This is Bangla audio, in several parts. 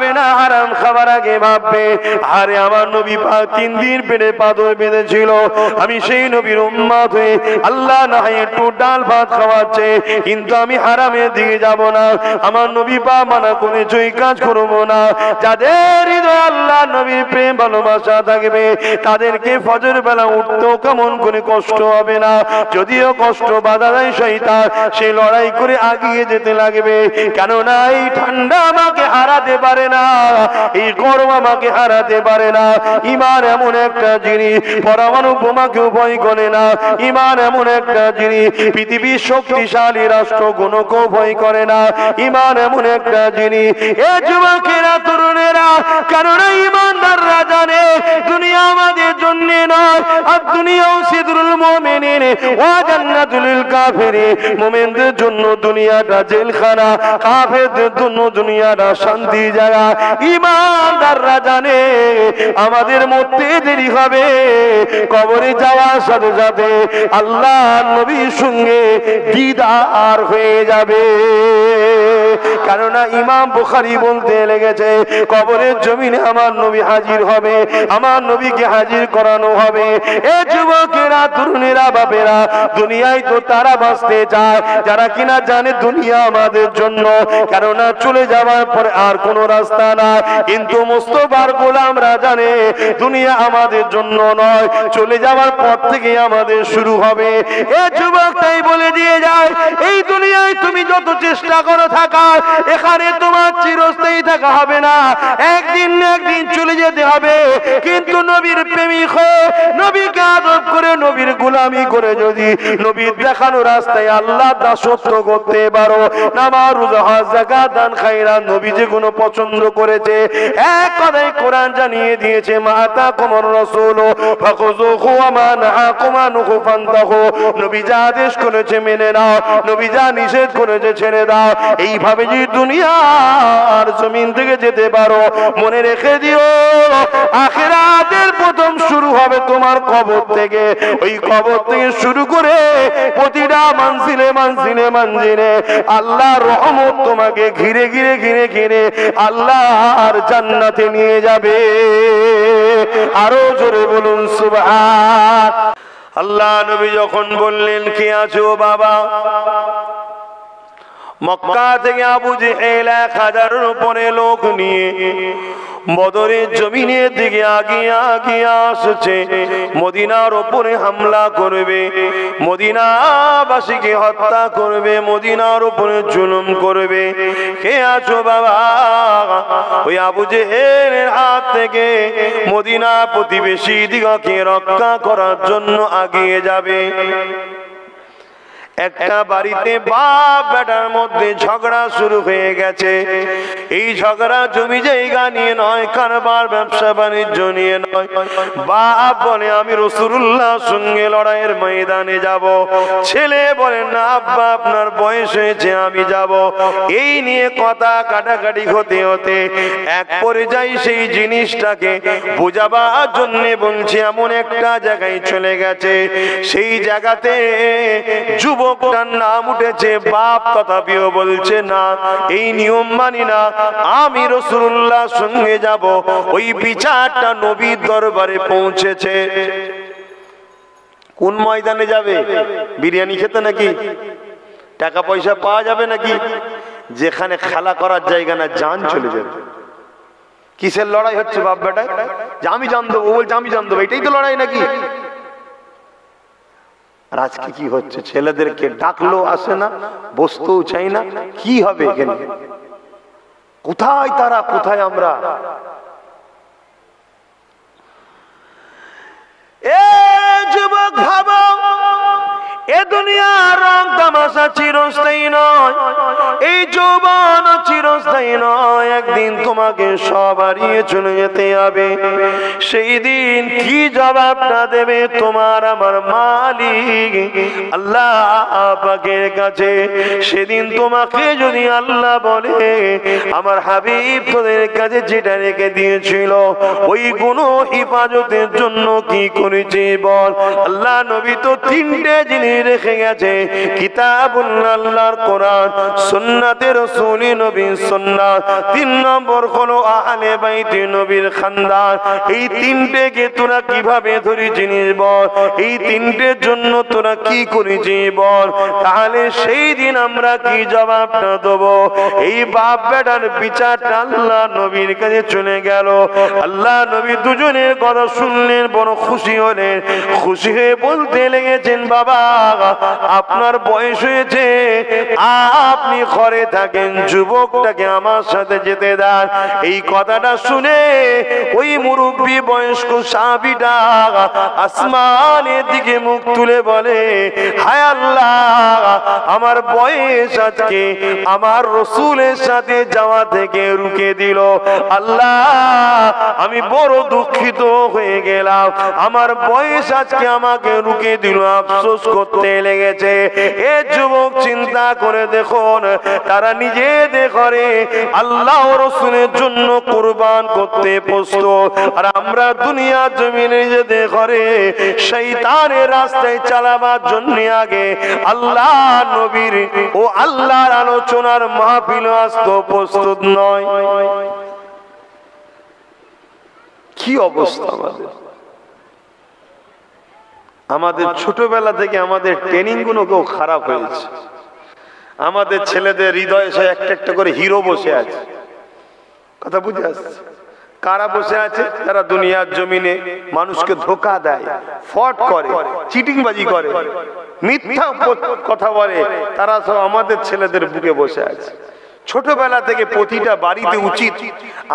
ভাবে না? হারাম খাবার আগে ভাববে। আরে আমার নবী তিন দিন পেটে পাথর বেঁধেছিল। আমি সেই নবীর উম্মাদ হয়ে আল্লাহ না একটু ডাল ভাত খাওয়াচ্ছে। কিন্তু আমি হারামের দিকে যাব না। আমার নবী পা মানা করে এই কাজ করব না। যাদের হৃদয় আল্লাহ নবীর প্রেম, ভালোবাসা থাকবে, তাদেরকে ফজর বেলা উঠতেও কেমন করে কষ্ট হবে না? যদিও কষ্ট বাধা দেয় শৈতান সে লড়াই করে আগিয়ে যেতে লাগবে। কেননা এই ঠান্ডা আমাকে হারাতে পারে না। এই গরম আমাকে হারাতে পারে না। ইমান এমন একটা জিনিস, পরমাণু বোমাকেও ভয় করে না। ইমান এমন একটা জিনিস, পৃথিবীর শক্তিশালী রাষ্ট্র ভয় করে না। ইমান এমন একটা জিনিস, এ যুবকেরা, তরুণেরা, কেননা ইমানদাররা জানে, দুনিয়া আমাদের আর দুনিয়াও সিদরুল মুমিনিন ওয়া জান্নাতুল কাফিরিন মুমিনদের জন্য দুনিয়াটা জেলখানা, কাফেরদের জন্য দুনিয়াটা শান্তি জায়গা। ইমানদাররা জানে আমাদের মধ্যে দেরি হবে। কবরে যাওয়ার সাথে সাথে আল্লাহ নবীর সঙ্গে দিদার হয়ে যাবে। কেননা ইমাম বুখারি বলতে লেগেছে, কবরের জমিনে আমার নবী হাজির হবে, আমার নবীকে হাজির করানো হবে। এ যুবকেরা, তরুণেরা, বাপেরা, দুনিয়ায় তো তারা বাঁচতে চায়, যারা কিনা জানে দুনিয়া আমাদের জন্য। কেননা চলে যাওয়ার পরে আর কোনো রাস্তা নাই। কিন্তু মোস্তফার গোলামরা জানে, দুনিয়া আমাদের জন্য নয়, চলে যাওয়ার পর থেকে আমাদের শুরু হবে। এ যুবক তাই বলে দিয়ে যায়, এই দুনিয়ায় তুমি যত চেষ্টা করো থাকার এখানে তোমার চিরস্থায়ী থাকা হবে না। একদিন একদিন চলে যেতে হবে। কিন্তু নবীর প্রেমিক হয়ে নবীকে আদব করে নবীর গোলামি করে যদি নবীর দেখানো রাস্তায় আল্লাহ দাসত্ব করতে পারো, নামাজ, রোজা দান, খায়রাত নবী যেগুলো পছন্দ করেছে, এক কথায় কোরআন জানিয়ে দিয়েছে মাতা কুমার রাসূল নবী যা আদেশ করেছে মেনে নাও, নবী যা নিষেধ করেছে ছেড়ে দাও। এইভাবে যদি দুনিয়ার জমিন থেকে যেতে পারো, মনে রেখে দিও, আখেরাতের প্রথম শুরু হবে তোমার কবর থেকে। ওই কবর থেকে শুরু করে প্রতিটা মানসিলে মানসিলে মানজিনে আল্লাহ রহমত তোমাকে ঘিরে ঘিরে ঘিরে ঘিরে আল্লাহর জান্নাতে নিয়ে যাবে। আরও জোরে বলুন, সুবহান। আল্লাহ নবী যখন বললেন, কে আছো বাবা? মক্কা থেকে আবু জেহেল এক হাজারের উপরে লোক নিয়ে বদরের জমিনের দিকে আগিয়ে আগিয়ে আসছে। মদিনার ওপরে হামলা করবে, মদিনাবাসীকে হত্যা করবে, মদিনার উপরে জুলুম করবে। কে আছো বাবা? ওই আবু জেহেলের হাত থেকে মদিনা প্রতিবেশী দিগকে রক্ষা করার জন্য আগিয়ে যাবে। একটা বাড়িতে বাপ বেটার মধ্যে ঝগড়া শুরু হয়ে গেছে। এই ঝগড়া জমি জায়গা নিয়ে নয়, কারবার, ব্যবসা, বাণিজ্য নিয়ে নয়। বাপ বলে, আমি রসুল্লাহ সঙ্গে লড়াইয়ের ময়দানে যাব। ছেলে বলে, না আব্বা, আপনার বয়স হয়েছে, আমি যাব। এই নিয়ে কথা কাটাকাটি হতে হতে এক পর্যায়ে সেই জিনিসটাকে বোঝাবার জন্য বলছি, এমন একটা জায়গায় চলে গেছে। সেই জায়গাতে যুবক নাম উঠেছে, বাপ তথাপিও বলছে না, এই নিয়ম মানি না, আমি রসুল্লাহ সঙ্গে যাব। ওই বিচারটা নবীর দরবারে পৌঁছেছে। কোন ময়দানে যাবে? বিরিয়ানি খেতে নাকি? টাকা পয়সা পাওয়া যাবে নাকি? যেখানে খেলা করার জায়গা না যান চলে যাবে। কিসের লড়াই হচ্ছে বাপ বেটায় আমি জান বলছে, আমি জান এটাই তো লড়াই নাকি? আর আজকে কি হচ্ছে? ছেলেদেরকে ডাকলো, আসে না, বসতেও চাই না, কি হবে এখানে? কোথায় তারা? কোথায় আমরা? এ যুবক, ভাবো। এ দুনিয়ার রং তামাশা চিরস্থায়ী নয়, এই যৌবন চিরস্থায়ী নয়, একদিন তোমাকে সব হারিয়ে চলে যেতে হবে। সেই দিন কি জবাবটা দেবে তোমার আমার মালিক? আল্লাহ পাকের কাছে সেদিন তোমাকে যদি আল্লাহ বলে, আমার হাবিব তোদের কাছে যেটা রেখে দিয়েছিল, ওই কোনো হিফাজতের জন্য কি করেছে বল? আল্লাহ নবী তো তিনটে জিনিস রেখে গেছে। কিতাব কিতাবুল আল্লাহর কোরআন সুন্নাত, তিন নম্বর হলো আহলে নবীর খানদান। এই তিনটেকে তোরা কীভাবে ধরি জিনিস বল? এই তিনটের জন্য তোরা কি বল? তাহলে সেই দিন আমরা কি এই বাপ বেটার বিচারটা আল্লাহ নবীর কাছে চলে গেল। আল্লাহ নবী দুজনের কথা শুনলেন, বড় খুশি হলেন। খুশি হয়ে বলতে লেগেছেন, বাবা আপনার বয়স হয়েছে। আপনি ঘরে থাকেন, যুবকটাকে আমার সাথে যেতে দেন এই কথাটা শুনে ওই মুরব্বী বয়স্ক সাবিটা আসমানের দিকে মুখ তুলে বলে, হায় আল্লাহ, আমার বয়স আজকে আমার রসুলের সাথে যাওয়া থেকে রুকে দিল। আল্লাহ, আমি বড় দুঃখিত হয়ে গেলাম। আমার বয়স আজকে আমাকে রুকে দিল। আফসোস করতে লেগেছে। এ যুবক চিন্তা করে দেখুন, তারা নিজেদের ঘরে আল্লাহ রসুলের জন্য কোরবান করতে প্রস্তুত। আর আমরা দুনিয়া জমিনে নিজেদের ঘরে শৈতানের রাস্তায় চালাবার জন্য আগে আল্লাহ নবীর ও আল্লাহর আলোচনার মাহফিল আসতো, প্রস্তুত নয়। কি অবস্থা আমাদের? আমাদের ছোটবেলা থেকে আমাদের ট্রেনিংগুলো কেউ খারাপ হয়েছে। আমাদের ছেলেদের হৃদয়ে সে একটা একটা করে হিরো বসে আছে। কথা বুঝে আসছে? কারা বসে আছে? তারা দুনিয়ার জমিনে মানুষকে ধোকা দেয় ফট করে চিটিংবাজি করে মিথ্যা কথা বলে তারা সব আমাদের ছেলেদের বুকে বসে আছে। ছোটবেলা থেকে প্রতিটা বাড়িতে উচিত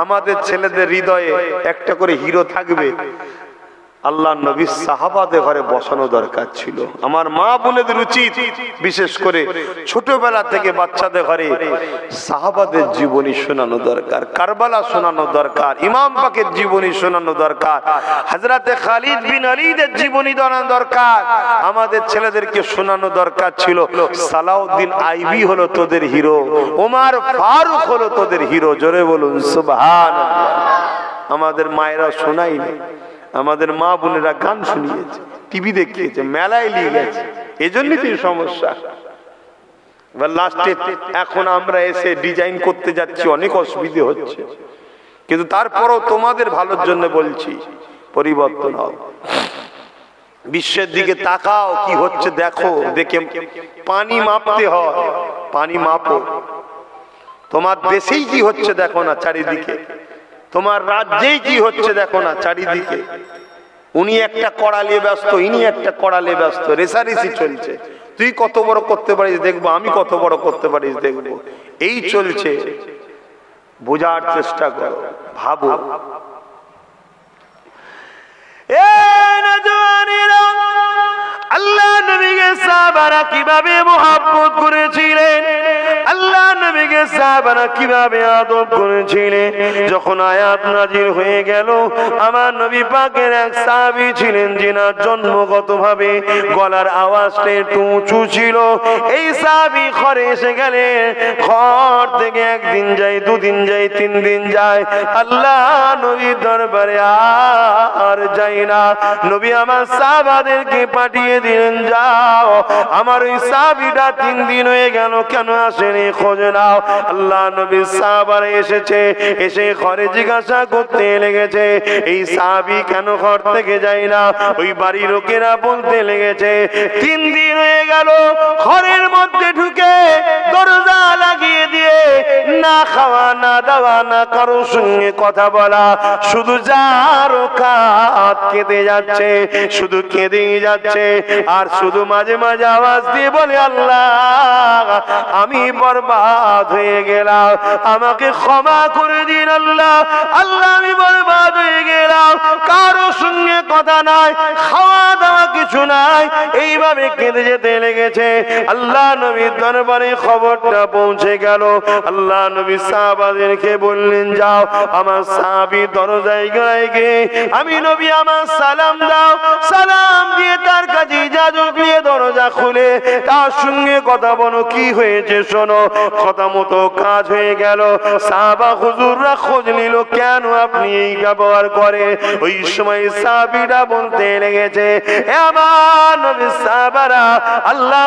আমাদের ছেলেদের হৃদয়ে একটা করে হিরো থাকবে। আল্লাহ নবী সাহাবাদের ঘরে বসানো দরকার ছিল। আমার মা বোনেদের উচিত, বিশেষ করে ছোটবেলা থেকে বাচ্চাদের ঘরে সাহাবাদের জীবনী শোনানো দরকার, কারবালা শোনানো দরকার, ইমাম পাকের জীবনী শোনানো দরকার হাজরাতে খালিদ বিন আলীদের জীবনী জানানো দরকার, আমাদের ছেলেদেরকে শোনানো দরকার ছিল, সালাউদ্দিন আইবি হলো তোদের হিরো, ওমার ফারুক হলো তোদের হিরো, জোরে বলুন সুবহান আমাদের মায়েরা শোনাইনি আমাদের মা বোনেরা গান শুনিয়েছে, টিভি দেখিয়েছে, মেলায় নিয়ে গেছে। এজন্যই তো সমস্যা। এবার লাস্টে এখন আমরা এসে ডিজাইন করতে যাচ্ছি, অনেক অসুবিধে হচ্ছে। কিন্তু তারপরও তোমাদের ভালোর জন্য বলছি, পরিবর্তন হও। বিশ্বের দিকে তাকাও, কি হচ্ছে দেখো, দেখে পানি মাপতে হয়, পানি মাপো। তোমার দেশেই কি হচ্ছে দেখো না চারিদিকে। তোমার রাজ্যেই কি হচ্ছে দেখো না চারিদিকে। উনি একটা কড়ালে ব্যস্ত, ইনি একটা কড়ালে ব্যস্ত, রেসারেসি চলছে। তুই কত বড় করতে পারিস দেখব, আমি কত বড় করতে পারিস দেখব। এই চলছে। বোঝার চেষ্টা করো, ভাবো। আল্লাহ নবীকে সাহাবারা কীভাবে মোহাব্বত করেছিলেন? আল্লাহ নবীকে সাহাবারা কীভাবে আদব করেছিলেন? যখন আয়াত নাজির হয়ে গেল, আমার নবী পাকের এক সাহাবী ছিলেন, যিনার জন্মগতভাবে গলার আওয়াজটা একটু উঁচু ছিল। এই সাহাবী ঘরে এসে গেলে, ঘর থেকে একদিন যাই দুদিন যাই তিন দিন যায়। আল্লাহ নবীর দরবারে আর যাই না। নবী আমার সাহাবাদেরকে পাঠিয়ে দিলেন যাও। আমার ওই সাহাবিটা তিন দিন হয়ে গেল, কেন আসেনি? খোঁজ নাও। আল্লাহ নবী সাহাবারে এসেছে, এসে ঘরে জিজ্ঞাসা করতে লেগেছে, এই সাহাবি কেন ঘর থেকে যায় না? ওই বাড়ির লোকেরা বলতে লেগেছে, তিন দিন হয়ে গেল, ঘরের মধ্যে ঢুকে দরজা লাগিয়ে দিয়ে না খাওয়া, না দাওয়া, না কারও সঙ্গে কথা বলা, শুধু যার কাত কেঁদে যাচ্ছে, শুধু কেঁদেই যাচ্ছে আর শুধু মাঝে মাঝে আওয়াজ দিয়ে বলে, আল্লাহ, আমি বরবাদ হয়ে গেলাম। আমাকে ক্ষমা করে দিন, আল্লাহ। আল্লাহ, আমি বরবাদ হয়ে গেলাম। কারও সঙ্গে কথা নাই খাওয়া দাওয়া কিছু নাই। এইভাবে কেঁদে যেতে লেগেছে। আল্লাহ নবীর দরবারে খবরটা পৌঁছে গেল। আল্লাহ নবী সাহাবাদেরকে বললেন, যাও, আমার সাহাবি দরজায় গায়ে গে আমি নবী, আমার সালাম দাও। সালাম দিয়ে তার কাছে দরজা খুলে, তার সঙ্গে কথা বলো, কি হয়েছে শোনো। কথা মতো কাজ হয়ে গেল। হুজুররা খোঁজ নিল, কেন আপনি এই ব্যবহার করে ওই সময় বলতে লেগেছে আল্লাহ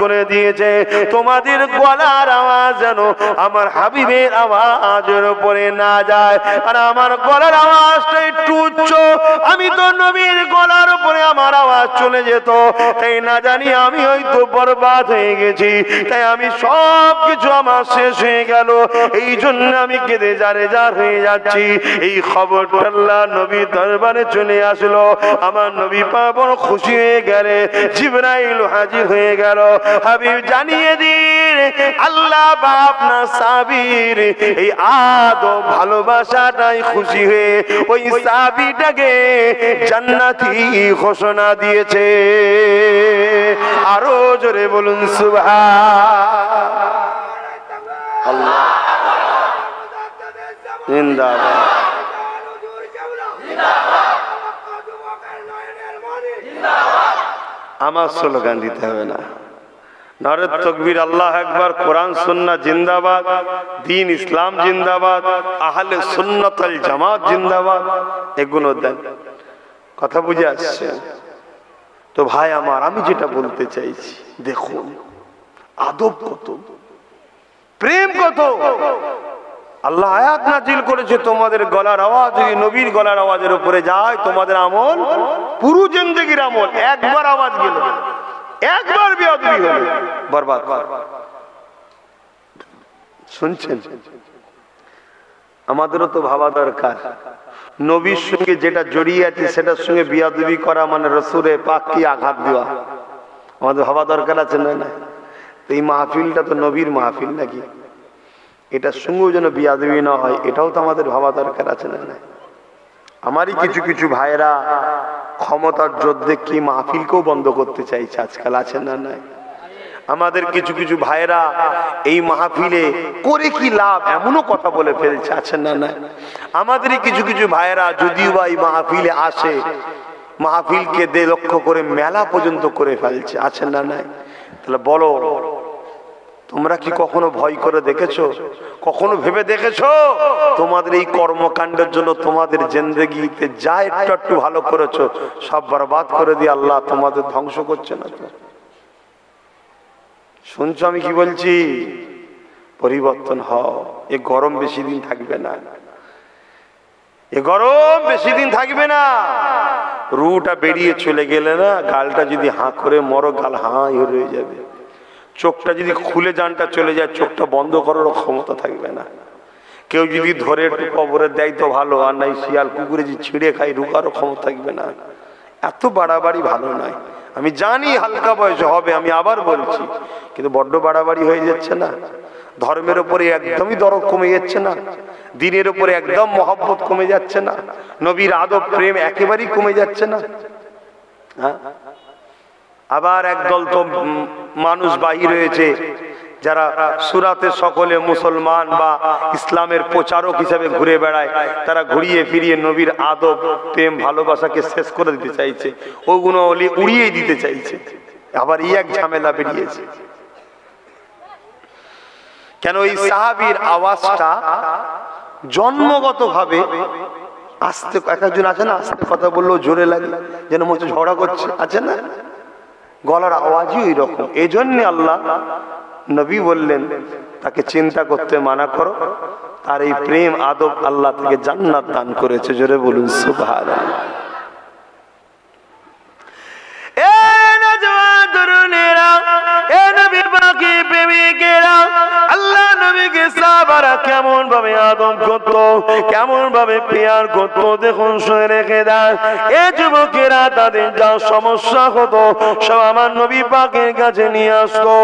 করে দিয়েছে। তোমাদের গলার আওয়াজ যেন আমার হাবিবের আওয়াজের উপরে না যায়। আর আমার গলার আওয়াজটা একটু উচ্চ। আমি তো নবীর গলার আমার আওয়াজ চলে যেত। তাই না জানি আমি হয়তো বরবাদ হয়ে গেছি। তাই আমি সব কিছু আমার শেষ হয়ে গেল। এই জন্য আমি কেঁদে যারে যার হয়ে যাচ্ছি। এই খবরটা আল্লাহ নবী দরবারে চলে আসলো। আমার নবী পা বড় খুশি হয়ে গেলে, জিবরাইল হাজির হয়ে গেল। হাবিব জানিয়ে দিন, আল্লাহ বা আপনার সাবির। এই আদো ভালোবাসাটাই খুশি হয়ে ওই সাবিটাকে জান্নাতি ঘোষণা দিয়েছে। আরও জোরে বলুন সুভা আমার স্লোগান দিতে হবে না। নরের তকবীর, আল্লাহ একবার কোরআন সুন্না জিন্দাবাদ। দিন ইসলাম, জিন্দাবাদ। আহলে সুন্নতল জামাত, জিন্দাবাদ। এগুলো দেন। কথা বুঝে আসছে? তো ভাই আমার, আমি যেটা বলতে চাইছি, দেখুন, আদব কত, প্রেম কত। আল্লাহ আয়াত নাজিল করেছে, তোমাদের গলার আওয়াজ, যদি নবীর গলার আওয়াজের উপরে যায়, তোমাদের আমল পুরো জিন্দগির আমল। একবার আওয়াজ গেল, একবার বেয়াদবি হলো। বরবাদ শুনছেন? আমাদেরও তো ভাবা দরকার। নবীর সঙ্গে যেটা জড়িয়ে আছে, সেটার সঙ্গে বিয়াদবি করা মানে রসুরে পাককে আঘাত দেওয়া? আমাদের ভাবা দরকার আছে না না তো এই মাহফিলটা তো নবীর মাহফিল নাকি? এটার সঙ্গেও যেন বিয়াদবি না হয়, এটাও তো আমাদের ভাবা দরকার আছে না না আমারই কিছু কিছু ভাইরা ক্ষমতার যোদ্ধে কি মাহফিলকেও বন্ধ করতে চাইছে আজকাল আছে না নাই? আমাদের কিছু কিছু ভাইরা এই মাহফিলে করে কি লাভ? এমনও কথা বলে ফেলছে, আছে না না আমাদেরই কিছু কিছু ভাইরা যদিও বা এই মাহফিলে আসে, মাহফিলকে দে লক্ষ্য করে মেলা পর্যন্ত করে ফেলছে, আছে না নাই? তাহলে বলো, তোমরা কি কখনো ভয় করে দেখেছ? কখনো ভেবে দেখেছ? তোমাদের এই কর্মকাণ্ডের জন্য তোমাদের জেন্দেগিতে যা একটু একটু ভালো করেছ, সব বরবাদ করে দিয়ে আল্লাহ তোমাদের ধ্বংস করছে না তো? শুনছো আমি কি বলছি? পরিবর্তন হ এ গরম বেশি দিন থাকবে না। এ গরম বেশি দিন থাকবে না। রুটা বেরিয়ে চলে গেলে না, গালটা যদি হাঁ করে মরো, গাল হাঁ রয়ে যাবে। চোখটা যদি খুলে যানটা চলে যায়, চোখটা বন্ধ করারও ক্ষমতা থাকবে না। কেউ যদি ধরে কবরে দেয় তো ভালো, আর নাই শিয়াল কুকুরে যদি ছিঁড়ে খাই রুকারও ক্ষমতা থাকবে না। এত বাড়াবাড়ি ভালো নয়। আমি জানি হালকা বয়সে হবে, আমি আবার বলছি। কিন্তু বড্ড বাড়াবাড়ি হয়ে যাচ্ছে না। ধর্মের উপরে একদমই দরদ কমে যাচ্ছে না। দিনের উপরে একদম মহব্বত কমে যাচ্ছে না। নবীর আদব, প্রেম একেবারেই কমে যাচ্ছে না। হ্যাঁ? আবার একদল তো মানুষ বাহির হয়েছে। যারা সুরাতে সকলে মুসলমান বা ইসলামের প্রচারক হিসেবে ঘুরে বেড়ায়, তারা ঘুরিয়ে ফিরিয়ে নবীর আদব, প্রেম, ভালোবাসাকে শেষ করে দিতে চাইছে। ওগুলো উড়িয়ে দিতে চাইছে। আবার ই এক ঝামেলা বেরিয়েছে। কেন ওই সাহাবির আওয়াজটা জন্মগত ভাবে আস্তে, এক একজন আছে না, আস্তে কথা বললেও জোরে লাগে, যেন মনে ঝগড়া করছে, আছে না? গলার আওয়াজই ওই রকম। এই জন্যে আল্লাহ নবী বললেন, তাকে চিন্তা করতে মানা করো। তার এই প্রেম, আদব আল্লাহ থেকে জান্নাত দান করেছে, জোরে বলুন সুভার আল্লাহ নবীকে সাহাবারা কেমন ভাবে আদম কেমন ভাবে দেখুন, শুনে রেখে দেন। এ যুবকেরা তাদের যা সমস্যা হতো, সব আমার নবী পাকের কাছে নিয়ে আসতো।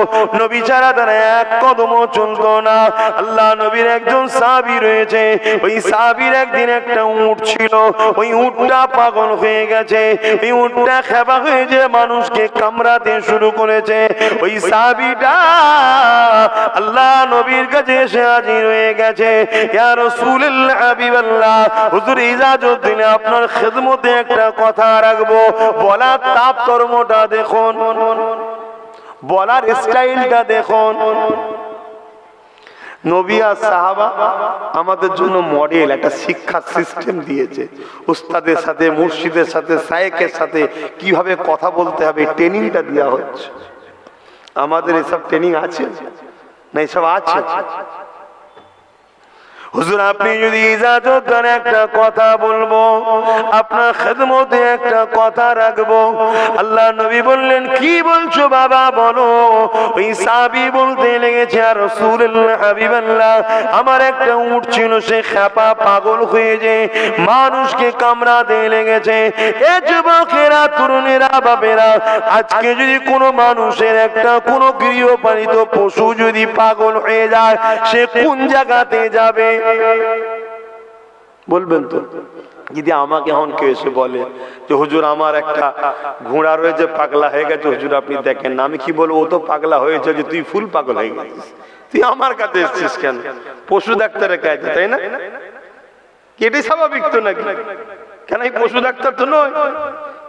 নবী ছাড়া তারা এক না। আল্লাহ নবীর একজন রয়েছে, ওই একদিন একটা ছিল, ওই পাগল হয়ে গেছে, ওই হয়ে যে মানুষকে কামড়াতে শুরু করেছে, ওই সাবিটা আল্লাহ নবীর কাছে এসে হাজির হয়ে গেছে। ইয়া রাসূলুল্লাহ, হাবিবাল্লাহ, হুজুর ইজাজত আপনার খেদমতে একটা কথা রাখব। বলা তাপ কর্মটা দেখুন। বলার স্টাইলটা দেখুন। নবী আর সাহাবা আমাদের জন্য মডেল, একটা শিক্ষা সিস্টেম দিয়েছে। উস্তাদের সাথে, মুর্শিদের সাথে, সায়েকের সাথে কীভাবে কথা বলতে হবে, ট্রেনিংটা দেওয়া হচ্ছে। আমাদের এসব ট্রেনিং আছে? না এসব আছে হুজুর, আপনি যদি ইজাজত দেন, একটা কথা বলব। আপনার খেদমতে একটা কথা রাখব। আল্লাহ নবী বললেন, কি বলছো বাবা, বলো। ওই সাবি বলতে লেগেছে, আর রসুল্লাহ হাবিবাল্লাহ, আমার একটা উঠ ছিল, সে খেপা পাগল হয়ে যে মানুষকে কামড়াতে লেগেছে। এ যুবকেরা, তরুণেরা, বাপেরা, আজকে যদি কোনো মানুষের একটা, কোনো গৃহপালিত পশু যদি পাগল হয়ে যায়, সে কোন জায়গাতে যাবে? বলবেন তো? যদি আমাকে এখন কেউ এসে বলে যে, হুজুর, আমার একটা ঘোড়া রয়েছে, পাগলা হয়ে গেছে, হুজুর, আপনি দেখেন না। আমি কি বলব, ও তো পাগলা হয়েছে যে তুই ফুল পাগল হয়ে গেছিস। তুই আমার কাছে এসছিস কেন? পশু ডাক্তারের কাছে, তাই না? এটাই স্বাভাবিক তো নাকি? কেন এই পশু ডাক্তার তো নয়?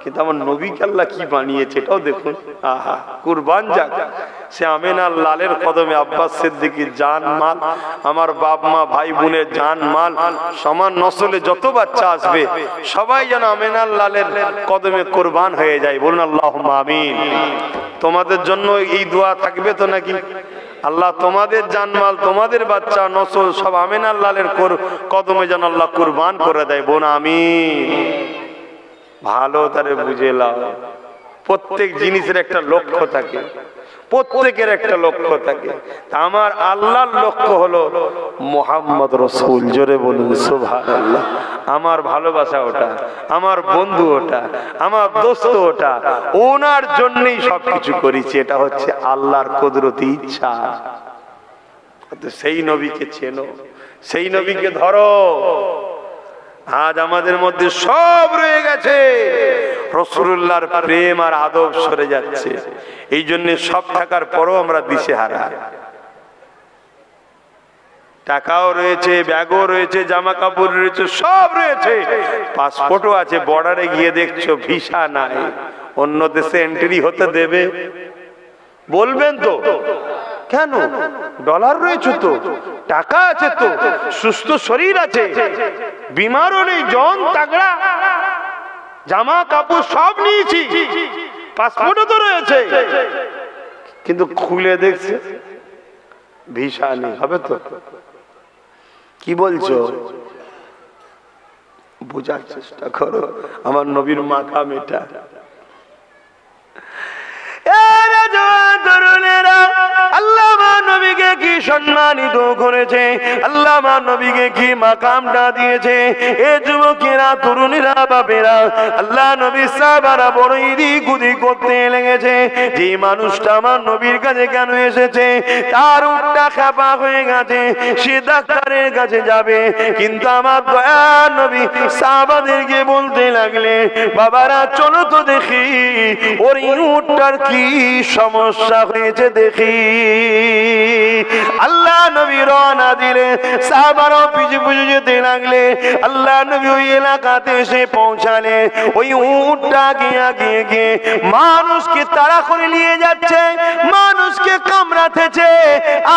কিন্তু আমার নবী আল্লাহ কি বানিয়েছে এটাও দেখুন। আহা, কুরবান যাক। সে আমেনার লালের কদমে আব্বাস সিদ্দিকির জান মাল আমার বাপ মা ভাই বোনের জান মাল সমান নসলে যত বাচ্চা আসবে, সবাই যেন আমেনার লালের কদমে কোরবান হয়ে যায়। বলুন আল্লাহ আমিন। তোমাদের জন্য এই দোয়া থাকবে তো নাকি? আল্লাহ তোমাদের জানমাল, তোমাদের বাচ্চা, নসল সব আমিনার লালের কদমে যেন আল্লাহ কুরবান করে দেয়। বোন আমি ভালো তারে বুঝে লাও। প্রত্যেক জিনিসের একটা লক্ষ্য থাকে। প্রত্যেকের একটা লক্ষ্য থাকে। আমার আল্লাহর লক্ষ্য হলো মোহাম্মদ রসুল। জোরে বলুন সুভান আমার ভালোবাসা ওটা, আমার বন্ধু ওটা, আমার দোস্ত ওটা, ওনার জন্যই সবকিছু করেছি। এটা হচ্ছে আল্লাহর কুদরতি ইচ্ছা। সেই নবীকে চেনো, সেই নবীকে ধরো। আজ আমাদের মধ্যে সব রয়ে গেছে। রসুল্লাহর প্রেম আর আদব সরে যাচ্ছে। এই জন্য সব থাকার পরও আমরা দিশে হারা টাকাও রয়েছে, ব্যাগও রয়েছে জামা কাপড় রয়েছে, সব রয়েছে। পাসপোর্টও আছে বর্ডারে গিয়ে দেখছ, ভিসা নাই। অন্য দেশে এন্ট্রি হতে দেবে। বলবেন তো? কেন? ডলার রয়েছে তো, টাকা আছে তো, সুস্থ শরীর আছে, বিমারও নেই, জন তাগড়া, জামা কাপড় সব নিয়েছি পাসপোর্টও তো রয়েছে। কিন্তু খুলে দেখছে, ভিসা নেই, হবে তো। কি বলছো? বোঝার চেষ্টা করো, আমার নবীর মাথা মেটা তরুণেরা যে মানুষটা আমার নবীর কাছে কেন এসেছে? তার উঠটা খাপা হয়ে গেছে, সে ডাক্তারের কাছে যাবে। কিন্তু আমার দয়া নবী সাহাবাদেরকে বলতে লাগলে, বাবারা, চলো তো দেখি, ওর উঠটার কি সমস্যা হয়েছে দেখি। আল্লাহ নবী রওনা দিলে, সাহাবারাও পিছু পিছু যেতে লাগলে, আল্লাহ নবী ওই এলাকাতে এসে পৌঁছালে, ওই উটটা গিয়ে গিয়ে গিয়ে মানুষকে তাড়া করে নিয়ে যাচ্ছে, মানুষকে কামড়াতেছে,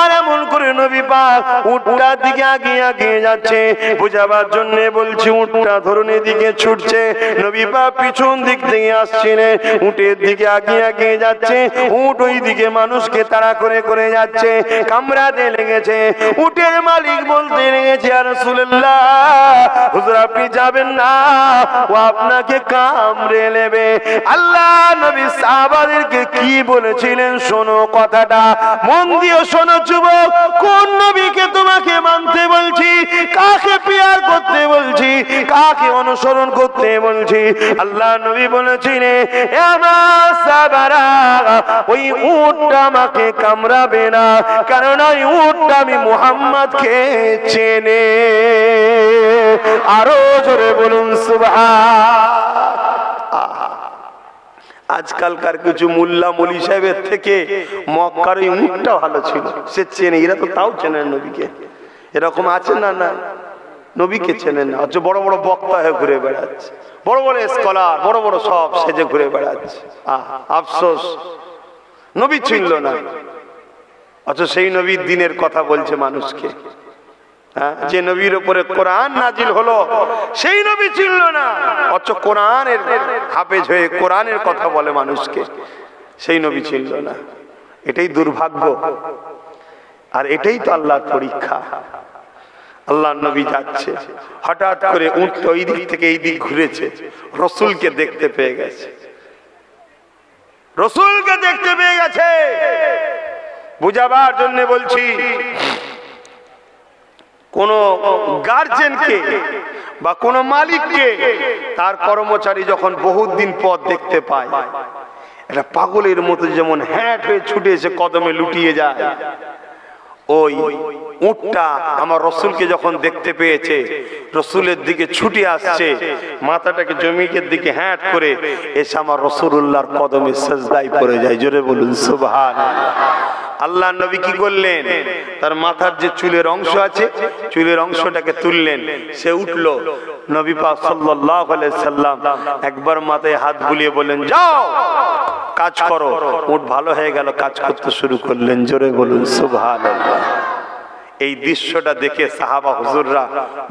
আর এমন করে নবী পাক উটটার দিকে আগিয়ে আগিয়ে যাচ্ছে, বুঝাবার জন্য বলছি উটটা ধরুন এদিকে ছুটছে, নবী পাক পিছন দিক থেকে আসছিলেন, উটের দিকে আগিয়ে আগিয়ে যাচ্ছে, উট ওই দিকে মানুষকে তাড়া করে করে যাচ্ছে কামড়াতে লেগেছে, উটের মালিক বলতে লেগেছে আর রাসূলুল্লাহ আপনি যাবেন না, ও আপনাকে কামড়ে নেবে। আল্লাহ নবী সাহাবাদেরকে কি বলেছিলেন শোনো কথাটা। মন দিয়ে শোনো যুবক, কোন নবীকে তোমাকে মানতে বলছি, কাকে পিয়ার করতে বলছি, কাকে অনুসরণ করতে বলছি? আল্লাহ নবী বলেছিলেন আমার সাহাবারা, ওই উটটা আমাকে কামড়াবে না। কারণ ওই উটটা আমি মুহাম্মদকে চেনে। আরও জোরে বলুন, সুবহান। আজকালকার কিছু মোল্লা মলি সাহেবের থেকে মক্কার ওই মুখটা ভালো ছিল। সে চেনে, এরা তো তাও চেনে নবীকে। এরকম আছে না না নবীকে চেনে না। হচ্ছে বড় বড় বক্তা হয়ে ঘুরে বেড়াচ্ছে। বড় বড় স্কলার বড় বড় সব সেজে ঘুরে বেড়াচ্ছে। আহ, আফসোস। নবী চিনল না। অথচ সেই নবীর দিনের কথা বলছে মানুষকে। হ্যাঁ, যে নবীর উপরে কোরআন নাজিল হলো সেই নবী চিনল না। অথচ কোরআনের হাফেজ হয়ে কোরআনের কথা বলে মানুষকে। সেই নবী চিনল না। এটাই দুর্ভাগ্য। আর এটাই তো আল্লাহর পরীক্ষা। আল্লাহ নবী যাচ্ছে হঠাৎ করে উঠতে ওই দিক থেকে এই দিক ঘুরেছে রসুলকে দেখতে পেয়ে গেছে। রসুলকে দেখতে পেয়ে গেছে। বুঝাবার জন্য বলছি, কোন গার্জেনকে বা কোন মালিককে তার কর্মচারী যখন বহুত দিন পর দেখতে পায়, একটা পাগলের মতো যেমন হ্যাট হয়ে ছুটে এসে কদমে লুটিয়ে যায়। ওই উটটা আমার রসুলকে যখন দেখতে পেয়েছে, রসুলের দিকে ছুটে আসছে, মাথাটাকে জমিকের দিকে হ্যাট করে এসে আমার রসুল্লাহর কদমে সেজদাই পড়ে যায়। জোরে বলুন সুবহান আল্লাহ নবী কি করলেন? তার মাথার যে চুলের অংশ আছে, চুলের অংশটাকে তুললেন। সে উঠল। নবী আলাইহি সাল্লাম একবার মাথায় হাত বুলিয়ে বললেন, যাও, কাজ করো। উঠ, ভালো হয়ে গেল, কাজ করতে শুরু করলেন। জোরে বলুন, সুবহানাল্লাহ। এই দৃশ্যটা দেখে সাহাবা হুজুররা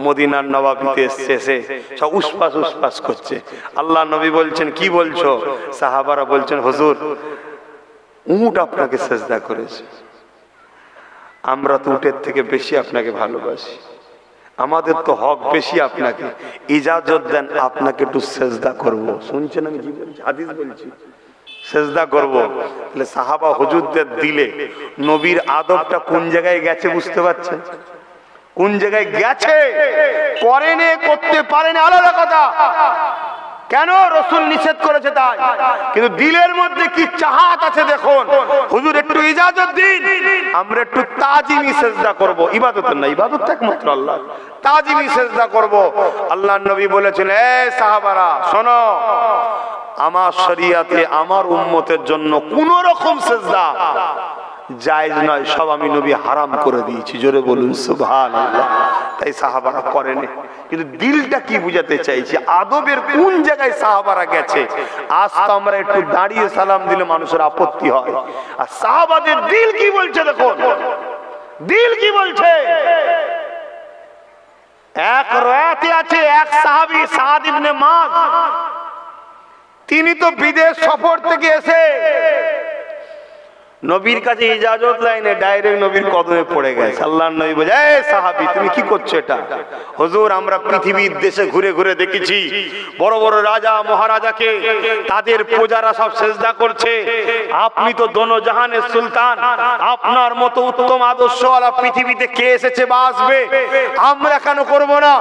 মদিনার নবাবিতে শেষে সব উসপাস উসপাস করছে। আল্লাহ নবী বলছেন, কি বলছো? সাহাবারা বলছেন, হুজুর উট আপনাকে সেজদা করেছে। আমরা তো উটের থেকে বেশি আপনাকে ভালোবাসি। আমাদের তো হক বেশি আপনাকে। ইজাজত দেন, আপনাকে একটু সেজদা করব। শুনছেন আমি হাদিস বলছি? সেজদা করব। তাহলে সাহাবা হুজুরদের দিলে নবীর আদবটা কোন জায়গায় গেছে বুঝতে পারছেন? কোন জায়গায় গেছে? করেনে, করতে পারেনি, আলাদা কথা। কেন রসুল নিষেধ করেছে তাই? কিন্তু দিলের মধ্যে কি চাহাত আছে দেখুন? হুজুর, একটু ইজাজত দিন। আমরা একটু তাজিমি সেজদা করব। ইবাদত না, ইবাদত একমাত্র আল্লাহ। তাজিমি সেজদা করব। আল্লাহ নবী বলেছেন, এ সাহাবারা, শোনো, আমার শরিয়াতে, আমার উম্মতের জন্য কোন রকম সেজদা জায়েজ নয়, সব আমি নবী হারাম করে দিয়েছি। জোরে বলুন সুবহান তাই সাহাবারা করেনি। কিন্তু দিলটা কি বুঝাতে চাইছি? আদবের কোন জায়গায় সাহাবারা গেছে? আজ তো আমরা একটু দাঁড়িয়ে সালাম দিলে মানুষের আপত্তি হয়। আর সাহাবাদের দিল কি বলছে দেখুন? দিল কি বলছে? এক রয়াতে আছে এক সাহাবি সাদ ইবনে তিনি তো বিদেশ সফর থেকে এসে নবীর কাছে ইজাজত লাইনে ডাইরেক্ট নবীর কদমে পড়ে গেছে। আল্লাহ নবী বলে, এ সাহাবি, তুমি কি করছ এটা? হুজুর, আমরা পৃথিবীর দেশে ঘুরে ঘুরে দেখেছি, বড় বড় রাজা, মহারাজাকে তাদের প্রজারা সব সেজদা করছে। আপনি তো দোনো জাহানের সুলতান, আপনার মতো উত্তম আদর্শ আদর্শওয়ালা পৃথিবীতে কে এসেছে বা আসবে? আমরা কেন করব না?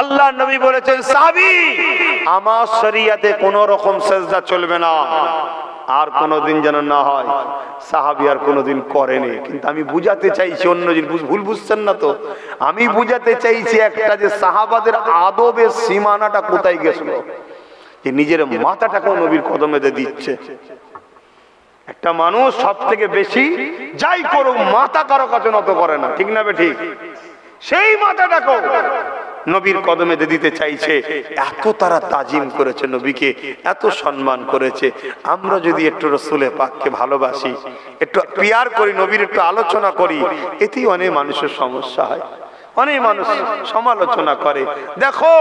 আল্লাহ নবী বলেছেন, সাহাবি, আমার শরিয়াতে কোনো রকম সেজদা চলবে না। আর কোনোদিন যেন না হয়। সাহাবি আর কোনোদিন করেনি। কিন্তু আমি বুঝাতে চাইছি, অন্য জিনিস বুঝ- ভুল বুঝছেন না তো? আমি বুঝাতে চাইছি একটা যে সাহাবাদের আদবের সীমানাটা কোথায় গেছিল? যে নিজের মাথাটাকেও নবীর কদমেতে দিচ্ছে। একটা মানুষ সব থেকে বেশি যাই করুক, মাথা কারও কাছে নত করে না। ঠিক না বে ঠিক? সেই মাথাটা মাথাটাকেও। নবীর কদমে দিতে চাইছে, এত তারা তাজিম করেছে নবীকে, এত সম্মান করেছে। আমরা যদি একটু রসুলে পাককে ভালোবাসি, একটু পিয়ার করি, নবীর একটু আলোচনা করি, এতেই অনেক মানুষের সমস্যা হয়। অনেক মানুষ সমালোচনা করে। দেখো,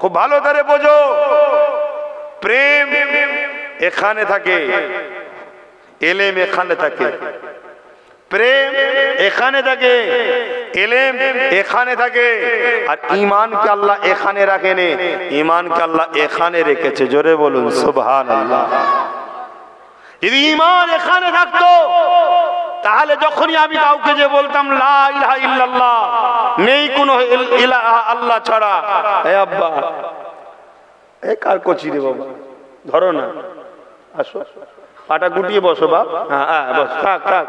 খুব ভালো ধরে বোঝো। প্রেম এখানে থাকে, এলেম এখানে থাকে। প্রেম এখানে থাকে। এলেম এখানে থাকে। আর ইমানকে আল্লাহ এখানে রাখেনে। ইমানকে আল্লাহ এখানে রেখেছে। জোরে বলুন সুবহান আল্লাহ যদি ইমান এখানে থাকতো, তাহলে যখনই আমি কাউকে যে বলতাম, লা ইলাহা ইল্লাল্লাহ নেই কোনো আল্লাহ ছাড়া। এ আব্বা, এ কার কচি রে বাবা? ধরো না। আসো। পাটা গুটিয়ে বসো বাপ। হ্যাঁ হ্যাঁ বস। থাক থাক।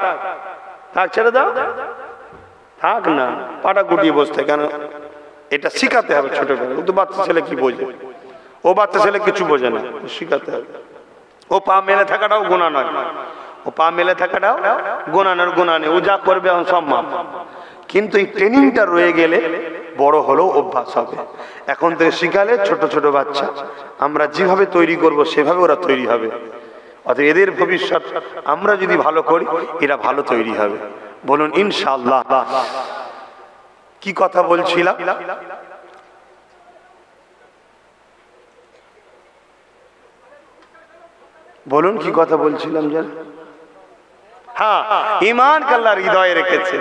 থাক, ছেড়ে দাও। থাক না, পাটা গুটিয়ে বসতে কেন? এটা শিখাতে হবে ছোটবেলা ও তো বাচ্চা ছেলে কি বোঝে? ও বাচ্চা ছেলে কিছু বোঝে না। শিখাতে হবে। ও পা মেলে থাকাটাও গোনা নয়। ও পা মেলে থাকাটাও গোনা নয়। গোনা নেই ও যা করবে এখন সব কিন্তু এই ট্রেনিংটা রয়ে গেলে বড় হলেও অভ্যাস হবে। এখন থেকে শিখালে ছোট ছোট বাচ্চা। আমরা যেভাবে তৈরি করব, সেভাবে ওরা তৈরি হবে। অতএব এদের ভবিষ্যৎ আমরা যদি ভালো করি, এরা ভালো তৈরি হবে। বলুন, ইনশাআল্লাহ। কি কথা বলছিলাম? বলুন, কি কথা বলছিলাম যেন? হ্যাঁ ইমান কাল্লা হৃদয়ে রেখেছে।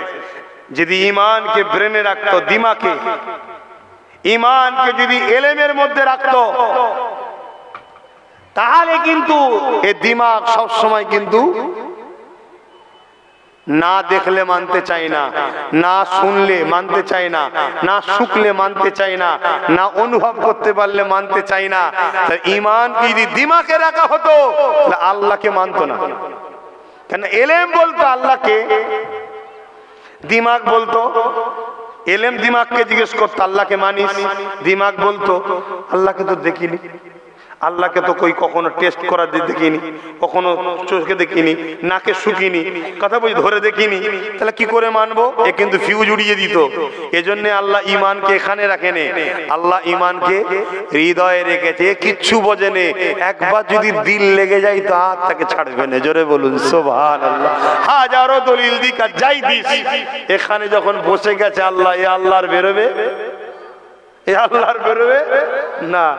যদি ইমানকে ব্রেনে রাখতো, দিমাকে ইমানকে যদি এলেমের মধ্যে রাখতো তাহলে কিন্তু এ দিমাগ সব সময় কিন্তু না দেখলে মানতে চাই না না শুনলে মানতে চাই না না শুকলে মানতে চাই না না অনুভব করতে পারলে মানতে চাই না। ইমান যদি দিমাকে রাখা হতো আল্লাহকে মানতো না। কেন এলেম বলতো আল্লাহকে? দিমাগ বলতো, এলেম দিমাগকে জিজ্ঞেস করতো, আল্লাহকে মানিস? দিমাগ বলতো, আল্লাহকে তো দেখিনি। আল্লাহকে তো কই কখনো টেস্ট করা দেখিনি, কখনো চোখে দেখিনি, নাকে শুকিনি, কথা বলছি ধরে দেখিনি, তাহলে কি করে মানবো? এ কিন্তু ফিউজ উড়িয়ে দিত। এজন্য আল্লাহ ইমানকে এখানে রাখেনে। আল্লাহ ইমানকে হৃদয়ে রেখেছে, কিচ্ছু বোঝেনে। একবার যদি দিল লেগে যায়, তো আর তাকে ছাড়বে না। জোরে বলুন সোভান আল্লাহ হাজারো দলিল দিক যাই দিস। এখানে যখন বসে গেছে আল্লাহ, এ আল্লাহর বেরোবে। আল্লাহর বেরোবে? না।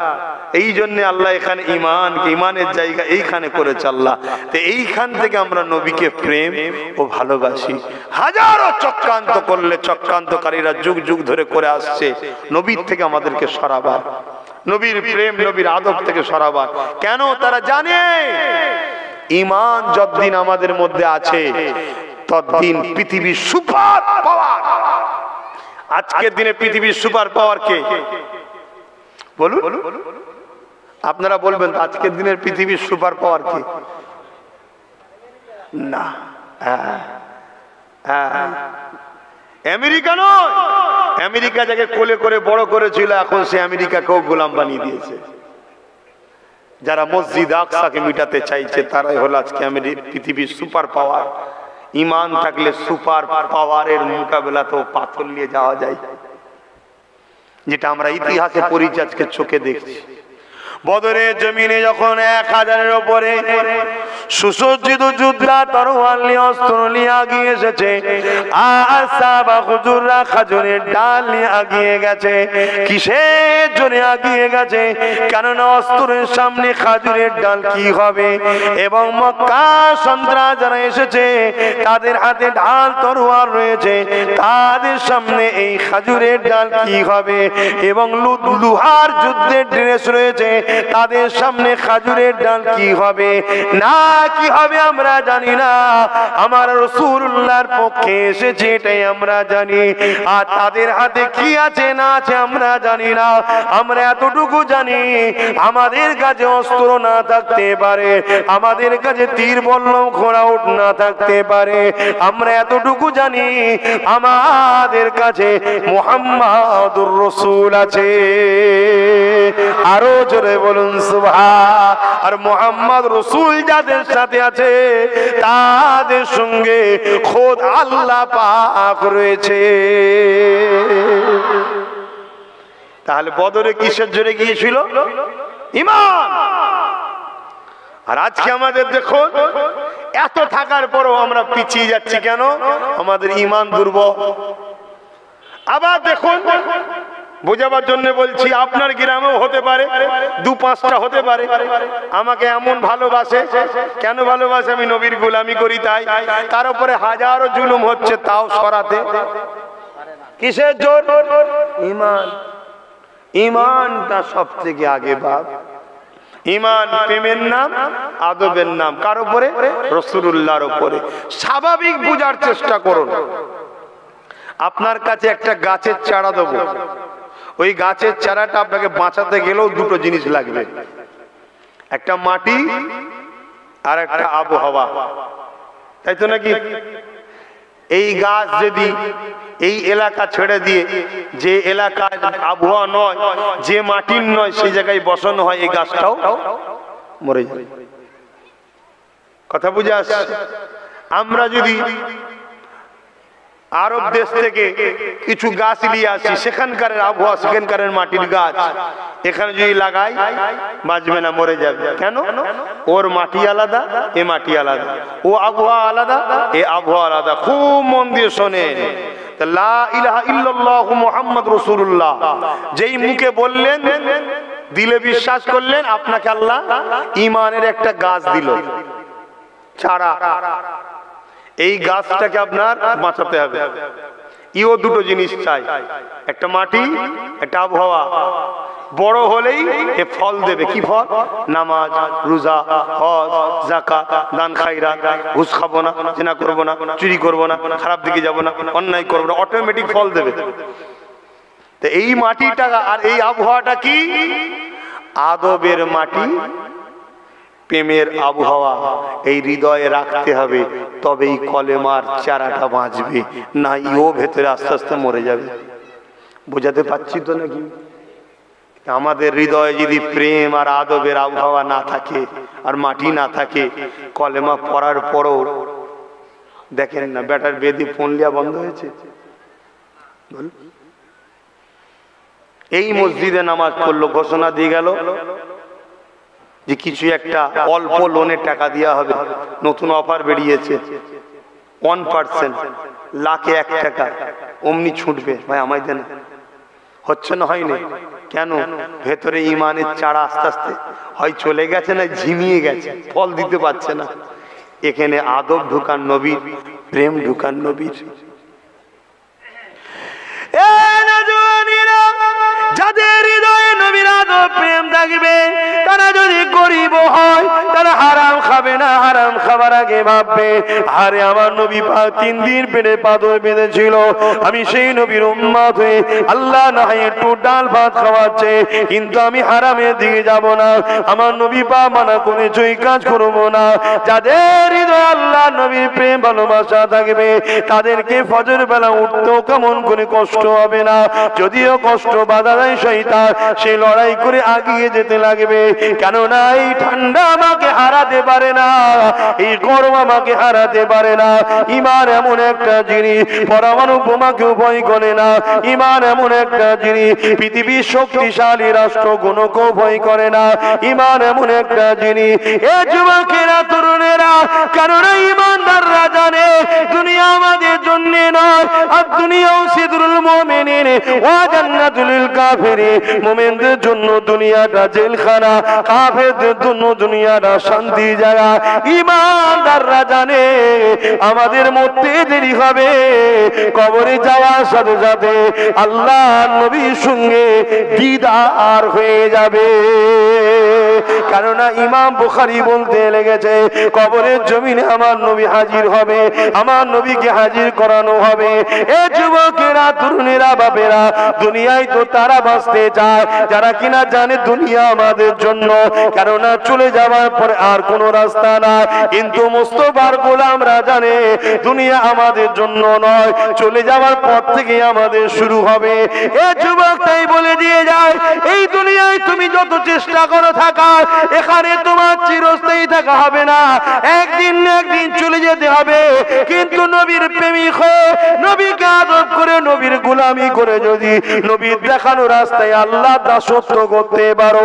এই জন্য আল্লাহ এখানে ইমান ইমানের জায়গা এইখানে করেছে আল্লাহ। এইখান থেকে আমরা নবীকে প্রেম ও ভালোবাসি। হাজারো চক্রান্ত করলে চক্রান্তকারীরা যুগ যুগ ধরে করে আসছে। নবীর থেকে আমাদেরকে সরাবার। নবীর প্রেম, নবীর আদব থেকে সরাবার। কেন তারা জানে? ইমান যতদিন আমাদের মধ্যে আছে, ততদিন পৃথিবীর সুপার পাওয়ার। আজকের দিনে পৃথিবীর সুপার পাওয়ার কে? বলুন। আপনারা বলবেন আজকের দিনের পৃথিবীর সুপার পাওয়ার কে? না। হ্যাঁ, হ্যাঁ। আমেরিকা নয়। আমেরিকা যাকে কোলে করে বড় করেছিল এখন সে আমেরিকাকেও গোলাম বানিয়ে দিয়েছে। যারা মসজিদ আকসাকে মিটাতে চাইছে তারাই হলো আজকে আমেরিকা পৃথিবীর সুপার পাওয়ার। ইমান থাকলে সুপার পাওয়ারের মোকাবেলা তো পাথর নিয়ে যাওয়া যায়। যেটা আমরা ইতিহাসে পরিচয় চোখে দেখছি। বদরের জমিনে যখন এক হাজারের ওপরে সুসজ্জিত যোদ্ধা তরোয়াল নিয়ে অস্ত্র নিয়ে আগিয়ে এসেছে। আর সাহাবা হুজুররা খাজুরের ডাল নিয়ে আগিয়ে গেছে। কিসের জন্য আগিয়ে গেছে? কেননা অস্ত্রের সামনে খাজুরের ডাল কি হবে? এবং মক্কা সন্ত্রাস যারা এসেছে। তাদের হাতে ঢাল তরোয়াল রয়েছে। তাদের সামনে এই খাজুরের ডাল কি হবে? এবং লুহার যুদ্ধের ড্রেস রয়েছে। তাদের সামনে খাজুরের ডাল কি হবে? না কি হবে আমরা জানি না। আমার রসুল্লাহর পক্ষে এসেছে এটাই আমরা জানি। আর তাদের হাতে কি আছে না আছে আমরা জানি না। আমরা এতটুকু জানি, আমাদের কাছে অস্ত্র না থাকতে পারে, আমাদের কাছে তীর বল্লম ঘোড়া উঠ না থাকতে পারে। আমরা এতটুকু জানি, আমাদের কাছে মোহাম্মদুর রসুল আছে। আরও জোরে বলুন সুভা আর মোহাম্মদ রসুল যাদের সাথে আছে তাদের সঙ্গে খোদ আল্লাহ পাক রয়েছে। তাহলে বদরে কিসের জোরে গিয়েছিল? ইমান। আর আজকে আমাদের দেখুন, এত থাকার পরও আমরা পিছিয়ে যাচ্ছি কেন? আমাদের ইমান দুর্বল। আবার দেখুন বোঝাবার জন্য বলছি, আপনার গ্রামেও হতে পারে, দু পাঁচটা হতে পারে। আমাকে এমন ভালোবাসে, কেন ভালোবাসে আমি নবীর গুলামি করি তাই? তার উপরে হাজারো জুলুম হচ্ছে তাও সরাতে। কিসের জোর? ইমান। ইমানটা সব থেকে আগে বাপ ইমান প্রেমের নাম, আদবের নাম। কার উপরে? রসুল্লাহর উপরে। স্বাভাবিক বুঝার চেষ্টা করুন। আপনার কাছে একটা গাছের চারা দেবো। ওই গাছের চারাটা আপনাকে বাঁচাতে গেলেও দুটো জিনিস লাগবে। একটা মাটি আর একটা আবহাওয়া। তাই তো নাকি? এই গাছ যদি এই এলাকা ছেড়ে দিয়ে যে এলাকায় আবহাওয়া নয়, যে মাটির নয়, সেই জায়গায় বসানো হয় এই গাছটাও, মরে যায় কথা বুঝে আমরা যদি আরব দেশ থেকে কিছু গাছ নিয়ে আসি। সেখানকার আবহাওয়া সেখানকার মাটির গাছ। এখানে যদি লাগাই বাঁচবে না মরে যাবে। কেন? ওর মাটি আলাদা এ মাটি আলাদা। ও আবহাওয়া আলাদা এ আবহাওয়া আলাদা। খুব মন দিয়ে শোনেন। যেই মুখে বললেন দিলে বিশ্বাস করলেন আপনাকে আল্লাহ ইমানের একটা গাছ দিল। চারা। এই গাছটাকে আপনার বাঁচাতে হবে। ইও দুটো জিনিস চাই। একটা মাটি, একটা আবহাওয়া। বড় হলেই এ ফল দেবে। কি ফল? নামাজ, রোজা, হজ জাকা দান খাইরা ঘুষ খাব না চেনা করব না, চুরি করব না, খারাপ দিকে যাব না, অন্যায় করব না অটোমেটিক ফল দেবে। তো এই মাটিটা আর এই আবহাওয়াটা কি? আদবের মাটি প্রেমের আবহাওয়া এই হৃদয়ে রাখতে হবে, তবেই কলেমার চারাটা বাঁচবে, না ইও ভেতরে আস্তে আস্তে মরে যাবে। বোঝাতে পারছি তো নাকি? আমাদের হৃদয়ে যদি প্রেম আর আদবের আবহাওয়া না থাকে আর মাটি না থাকে, কলেমা পড়ার পরও দেখেন না বেটার বেদি ফোন লিয়া বন্ধ হয়েছে। এই মসজিদে নামাজ পড়ল, ঘোষণা দিয়ে গেল যে কিছু একটা অল্প লোনের টাকা দেওয়া হবে, নতুন অফার বেরিয়েছে। ওয়ান পার্সেন্ট লাখে এক টাকা, অমনি ছুটবে। ভাই, আমায় দেন। হচ্ছে না হয়নি কেন? ভেতরে ইমানের চারা আস্তে আস্তে, হয় চলে গেছে না ঝিমিয়ে গেছে? ফল দিতে পারছে না। এখানে আদব ঢুকান নবীর, প্রেম ঢুকান নবীর। যাদের হৃদয়ে তারা তারা আমি সেই নবীর উম্মাদ হয়ে আল্লাহ না একটু ডাল ভাত খাওয়াচ্ছে, কিন্তু আমি হারামের দিকে যাব না। আমার নবী পা মানা করে জয় কাজ করব না। যাদের আল্লাহ নবীর প্রেম, ভালোবাসা থাকবে, তাদেরকে ফজর বেলা উঠতেও কেমন করে কষ্ট হবে না। যদিও কষ্ট বাধা দেয় শৈতান সে লড়াই করে আগিয়ে যেতে লাগবে। কেননা এই ঠান্ডা আমাকে হারাতে পারে না, এই গরম আমাকে হারাতে পারে না। ইমান এমন একটা জিনিস, পরমাণু বোমাকেও ভয় করে না। ইমান এমন একটা জিনিস, পৃথিবীর শক্তিশালী রাষ্ট্র গুণকেও ভয় করে না। ইমান এমন একটা জিনিস, এ যুবকেরা, তরুণেরা, কেননা ইমানদাররা জানে, দুনিয়া আমাদের জন্য নয়, আর দুনিয়াও সিদরুল আমাদের মরতে দেরি হবে, কবরে যাওয়ার সাথে সাথে আল্লাহ নবীর সঙ্গে দিদার হয়ে যাবে। কেননা ইমাম বুখারি বলতে লেগেছে কবরের জমিনে আমার নবী হাজির হবে, আমার নবীকে হাজির করানো হবে। এ যুবকেরা, তরুণেরা বাপেরা দুনিয়ায় তো তারা বাঁচতে চায়, যারা কিনা জানে দুনিয়া আমাদের জন্য, কেননা চলে যাওয়ার আর কোনো রাস্তা কিন্তু গোলামরা জানে, দুনিয়া আমাদের জন্য নয়, চলে যাওয়ার পর থেকে আমাদের শুরু হবে। এ যুবক তাই বলে দিয়ে যায়, এই দুনিয়ায় তুমি যত চেষ্টা করো থাকার এখানে তোমার চিরস্থায়ী থাকা হবে না। একদিন একদিন চলে যেতে হবে। কিন্তু নবীর প্রেমিক হয়ে, নবীকে আদব করে নবীর গোলামি করে যদি নবীর দেখানো রাস্তায় আল্লাহ দাসত্ব করতে পারো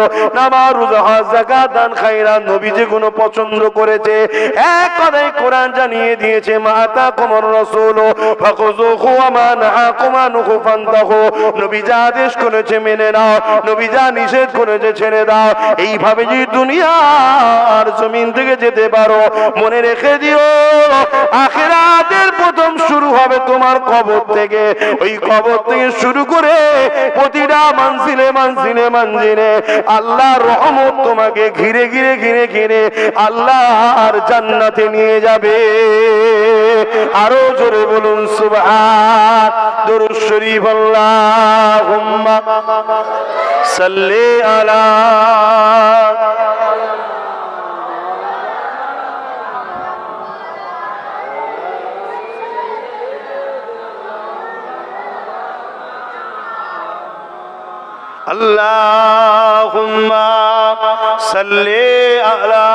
দান খায়রা নবী যেগুলো পছন্দ করেছে, এক কথায় কোরআন জানিয়ে দিয়েছে মাতা যা যা এইভাবে যদি দুনিয়ার জমিন থেকে যেতে পারো, মনে রেখে দিও, আখিরাতের প্রথম শুরু হবে তোমার কবর থেকে। ওই কবর থেকে শুরু করে প্রতিটা মানসিলে মানসিলে মানজিনে আল্লাহ রহমত তোমাকে ঘিরে ঘিরে ঘিরে ঘিরে আল্লাহর জান্নাতে নিয়ে যাবে। আরও জোরে বলুন, সুবহান, দরুদ আলা अल्लाहुम्मा सल्ले अला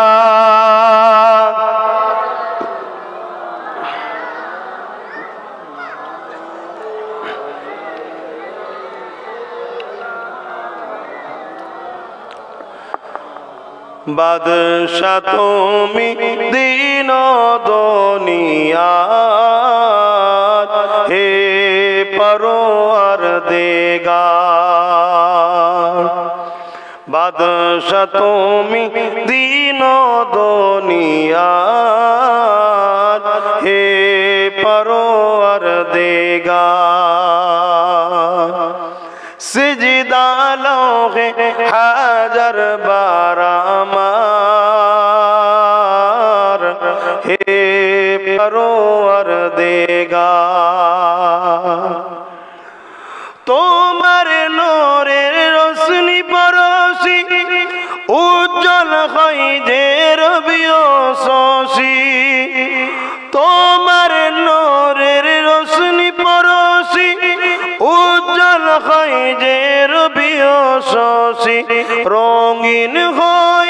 बादशाह तुमी दीन दोनिया हे परो अर देगा। বাদশা তুমি দিন দুনিয়া হে পরোয়ার দেগা সিজদা লোহে হাজার বারামার হে পরোয়ার দেগা রবিও শশী। তোমার নোরের রোশনি পরশি উজ্জ্বল রবিও শশী। রঙিন হয়ে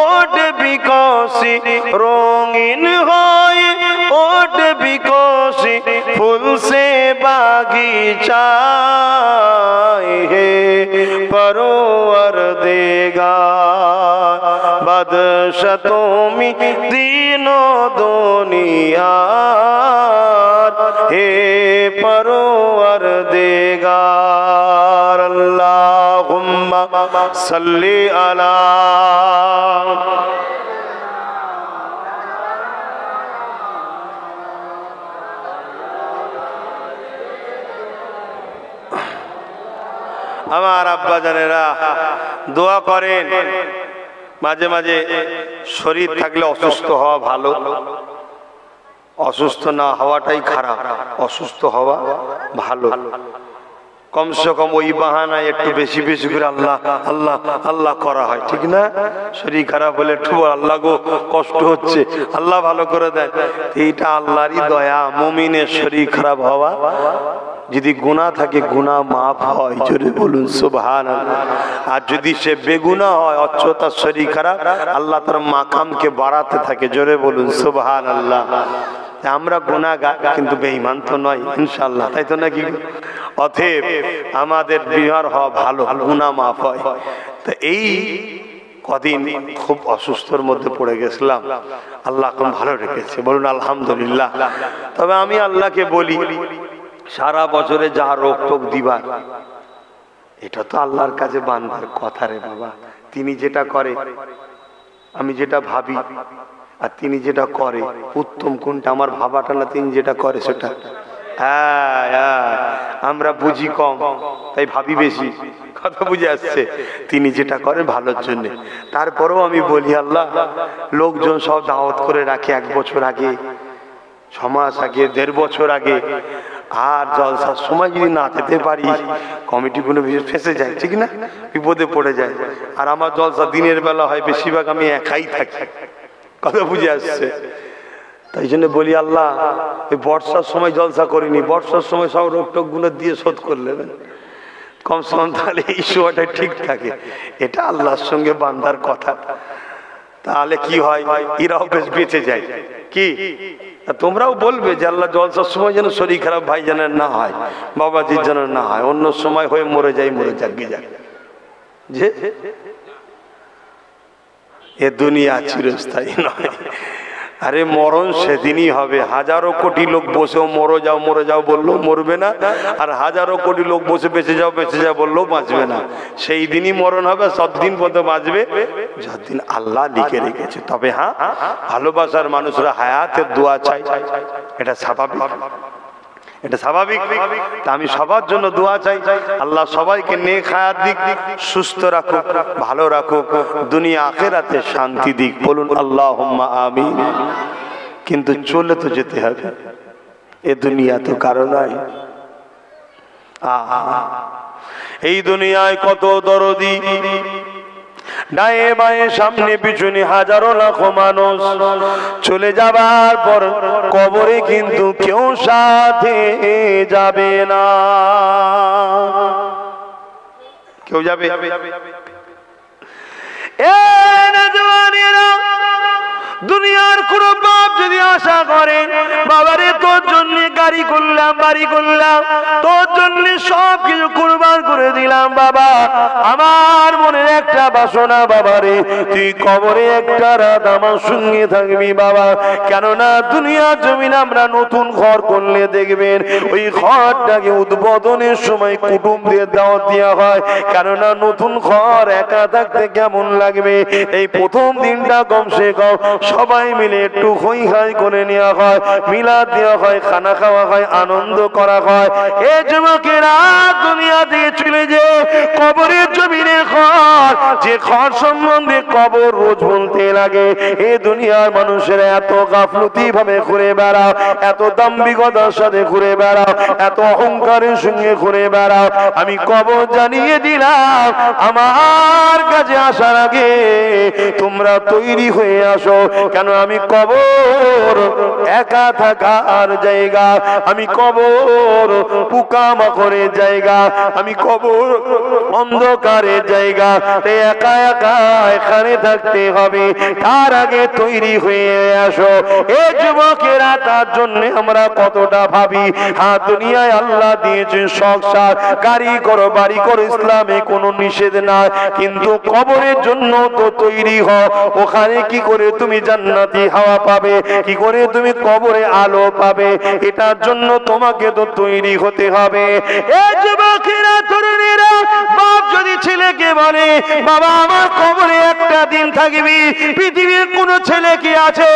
ওট বিকশি, রঙিন হয়ে ওট বিকশি ফুল সে বাগিচা হে পরোয়ার দেগা। বদশ তুমি দিন দুনিয়া হে পরোয়ার দেগা আল্লাহুম্মা সাল্লি আলা আমার আব্বা জানেরা দোয়া করেন। মাঝে মাঝে শরীর থাকলে অসুস্থ হওয়া ভালো। অসুস্থ না হওয়াটাই খারাপ। অসুস্থ হওয়া ভালো। কমসে কম ওই বাহানায় একটু বেশি বেশি করে আল্লাহ আল্লাহ আল্লাহ করা হয়, ঠিক না? শরীর খারাপ হলে একটু আল্লাহ গো, কষ্ট হচ্ছে, আল্লাহ ভালো করে দেয়। এইটা আল্লাহরই দয়া, মুমিনের শরীর খারাপ হওয়া। যদি গুণা থাকে গুণা মাফ হয়, জোরে বলুন সুবহান আর যদি সে বেগুনা হয়, অচ্ছতার শরীর খারাপ, আল্লাহ তার মাকামকে বাড়াতে থাকে, জোরে বলুন সুবহান আল্লাহ আমরা গুণাগার কিন্তু বেঈমান তো নয় ইনশাল্লাহ তাই তো নাকি? অথেব আমাদের বিহার হওয়া ভালো গুণা মাফ হয়। তো এই কদিন খুব অসুস্থর মধ্যে পড়ে গেছিলাম। আল্লাহ এখন ভালো রেখেছে, বলুন আলহামদুলিল্লাহ। তবে আমি আল্লাহকে বলি, সারা বছরে যা রোগ টোক দিবার, এটা তো আল্লাহর কাছে বানবার কথা রে বাবা। তিনি যেটা করে, আমি যেটা ভাবি আর তিনি যেটা করে, উত্তম কোনটা? আমার ভাবাটা না তিনি যেটা করে সেটা। হ্যাঁ হ্যাঁ আমরা বুঝি কম, তাই ভাবি বেশি। কথা বুঝে আসছে। তিনি যেটা করেন ভালোর জন্য। তারপরেও আমি বলি, আল্লাহ, লোকজন সব দাওয়াত করে রাখে এক বছর আগে, ছ মাস আগে, দেড় বছর আগে। আর জলসার সময় যদি না যেতে পারি কমিটিগুলো ফেসে যায়, ঠিক না? বিপদে পড়ে যায়। আর আমার জলসা দিনের বেলা হয়, বেশিরভাগ আমি একাই থাকি। কথা বুঝে আসছে। তাই জন্য বলি, আল্লাহ, এই বর্ষার সময় জলসা করিনি। বর্ষার সময় সব রোগ টোগগুলো দিয়ে শোধ করে নেবেন কমসে কম তাহলে এই সময়টা ঠিক থাকে। এটা আল্লাহর সঙ্গে বান্দার কথা। তাহলে কি হয়? এরাও বেশ বেঁচে যায়। কি? তোমরাও বলবে যে, আল্লাহ, জলসার সময় যেন শরীর খারাপ ভাই যেন না হয়, বাবাজির যেন না হয়। অন্য সময় হয়ে মরে যায়, মরে যাক গে যাক। যে এ দুনিয়া চিরস্থায়ী নয়। আরে মরণ সেদিনই হবে। হাজারো কোটি লোক বসেও মরো যাও, মরে যাও বললেও মরবে না। আর হাজারো কোটি লোক বসে বেঁচে যাও বেঁচে যাও বললেও বাঁচবে না। সেই দিনই মরণ হবে, সবদিন পর্যন্ত বাঁচবে। যতদিন আল্লাহ লিখে রেখেছে। তবে হ্যাঁ ভালোবাসার মানুষরা হায়াতের দোয়া চাই এটা স্বাভাবিক। এটা স্বাভাবিক। তা আমি সবার জন্য দোয়া চাই। আল্লাহ সবাইকে নেক হায়াত দিক, সুস্থ রাখুক, ভালো রাখুক, দুনিয়া আখেরাতে শান্তি দিক। বলুন আল্লাহ আমি কিন্তু চলে তো যেতে হবে। এ দুনিয়া তো কারও নয়। এই দুনিয়ায় কত দরদি। ডায়ে বায়ে সামনে পিছনে হাজারো লাখ মানুষ চলে যাবার পর কবরে কিন্তু কেউ সাথে যাবে না। কেউ যাবে। এ নজওয়ানেরা, দুনিয়ার কোন বাপ যদি আশা করে, বাবারে, তোর জন্য গাড়ি করলাম বাড়ি করলাম তোর জন্য সব কিছু কুরবান করে দিলাম, বাবা। আমার মনের একটা বাসনা বাবা রে তুই কবরে একটা রাত আমার সঙ্গে থাকবি, বাবা। কেননা দুনিয়া জমিন আমরা নতুন ঘর করলে দেখবেন, ওই ঘরটাকে উদ্বোধনের সময় কুটুমদের দাওয়াত দেওয়া হয়। কেননা নতুন ঘর একা থাকতে কেমন লাগবে? এই প্রথম দিনটা কমসে কম সবাই মিলে একটু হই হাই করে নেওয়া হয়, মিলাদ দেওয়া হয়, খানা খাওয়া হয়, আনন্দ করা হয়। এ যুবকেরা, দুনিয়া দিয়ে চলে যে কবরের জমিনে ঘর, যে ঘর সম্বন্ধে কবর রোজ বলতে লাগে। এ দুনিয়ার মানুষেরা এত গাফলতি ভাবে ঘুরে বেড়াও, এত দাম্ভিকতার সাথে ঘুরে বেড়াও, এত অহংকারের সঙ্গে ঘুরে বেড়াও। আমি কবর জানিয়ে দিলাম, আমার কাছে আসার আগে তোমরা তৈরি হয়ে আসো। কেন আমি কবর? একা থাকার জায়গা। আমি কবর, পোকামাকড়ের জায়গা। আমি কবর, অন্ধকারের জায়গা। তাই একা একা এখানে থাকতে হবে। তার আগে তৈরি হয়ে আসো। এ যুবকেরা, তার জন্য আমরা কতটা ভাবি। হ্যাঁ দুনিয়ায় আল্লাহ দিয়েছেন সংসার গাড়ি করো বাড়ি করো ইসলামে কোনো নিষেধ না কিন্তু কবরের জন্য তো তৈরি হও ওখানে কি করে তুমি জান্নাতি হাওয়া পাবে। কি করে তুমি কবরে আলো পাবে? এটার জন্য তোমাকে তো তৈরি হতে হবে। এ যুবকেরা, তরুণীরা, বাপ যদি ছেলেকে বলে, বাবা, আমার কবরে একটা দিন থাকবি, পৃথিবীর কোন ছেলে কি আছে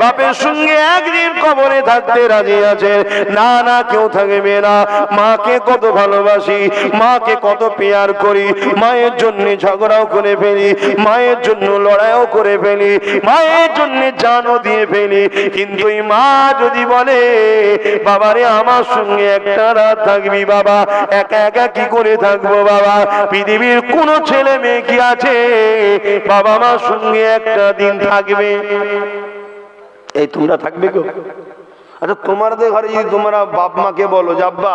বাপের সঙ্গে একদিন কবরে থাকতে রাজি আছে। না না, কেউ থাকবে না। মাকে কত ভালোবাসি, মাকে কত পেয়ার করি। মায়ের জন্য ঝগড়াও করে ফেলি, মায়ের জন্য লড়াইও করে ফেলি, মায়ের জন্য জানও দিয়ে ফেলি। কিন্তু এই মা যদি বলে, বাবারে, আমার সঙ্গে একটা রাত থাকবি বাবা, একা একা কি করে থাকব বাবা? পৃথিবীর কোন ছেলে মেয়ে কি আছে? বাবা মার সঙ্গে একটা দিন থাকবে। এই তোমরা থাকবে গো। আচ্ছা তোমাদের ঘরে যদি তোমরা বাপ মাকে বলো যে, আব্বা,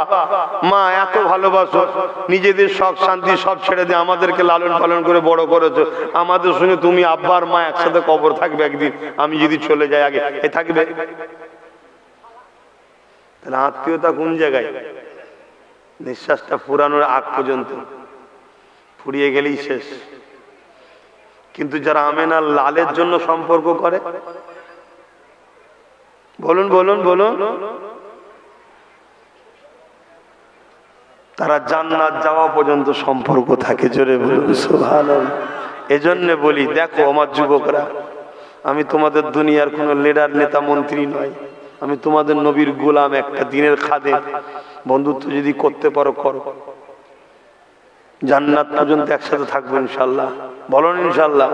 মা, এত ভালোবাসো, নিজেদের শখ, শান্তি সব ছেড়ে দিয়ে আমাদেরকে লালন পালন করে বড় করেছ। আমাদের সঙ্গে তুমি আব্বা আর মা একসাথে কবর থাকবে একদিন। আমি যদি চলে যাই আগে, এ থাকবে? তাহলে আত্মীয়তা কোন জায়গায়? নিঃশ্বাসটা ফুরানোর আগ পর্যন্ত। ফুরিয়ে গেলেই শেষ। কিন্তু যারা আমেনার লালের জন্য সম্পর্ক করে, বলুন বলুন বলুন। তারা জান্নাত যাওয়া পর্যন্ত সম্পর্ক থাকে, জোরে বলুন এজন্য বলি, দেখো আমার যুবকরা, আমি তোমাদের দুনিয়ার কোনো লিডার নেতা, মন্ত্রী নয় আমি তোমাদের নবীর গোলাম একটা দিনের খাদে বন্ধুত্ব যদি করতে পারো, করো। জান্নাত পর্যন্ত একসাথে থাকব ইনশাল্লাহ বলুন ইনশাল্লাহ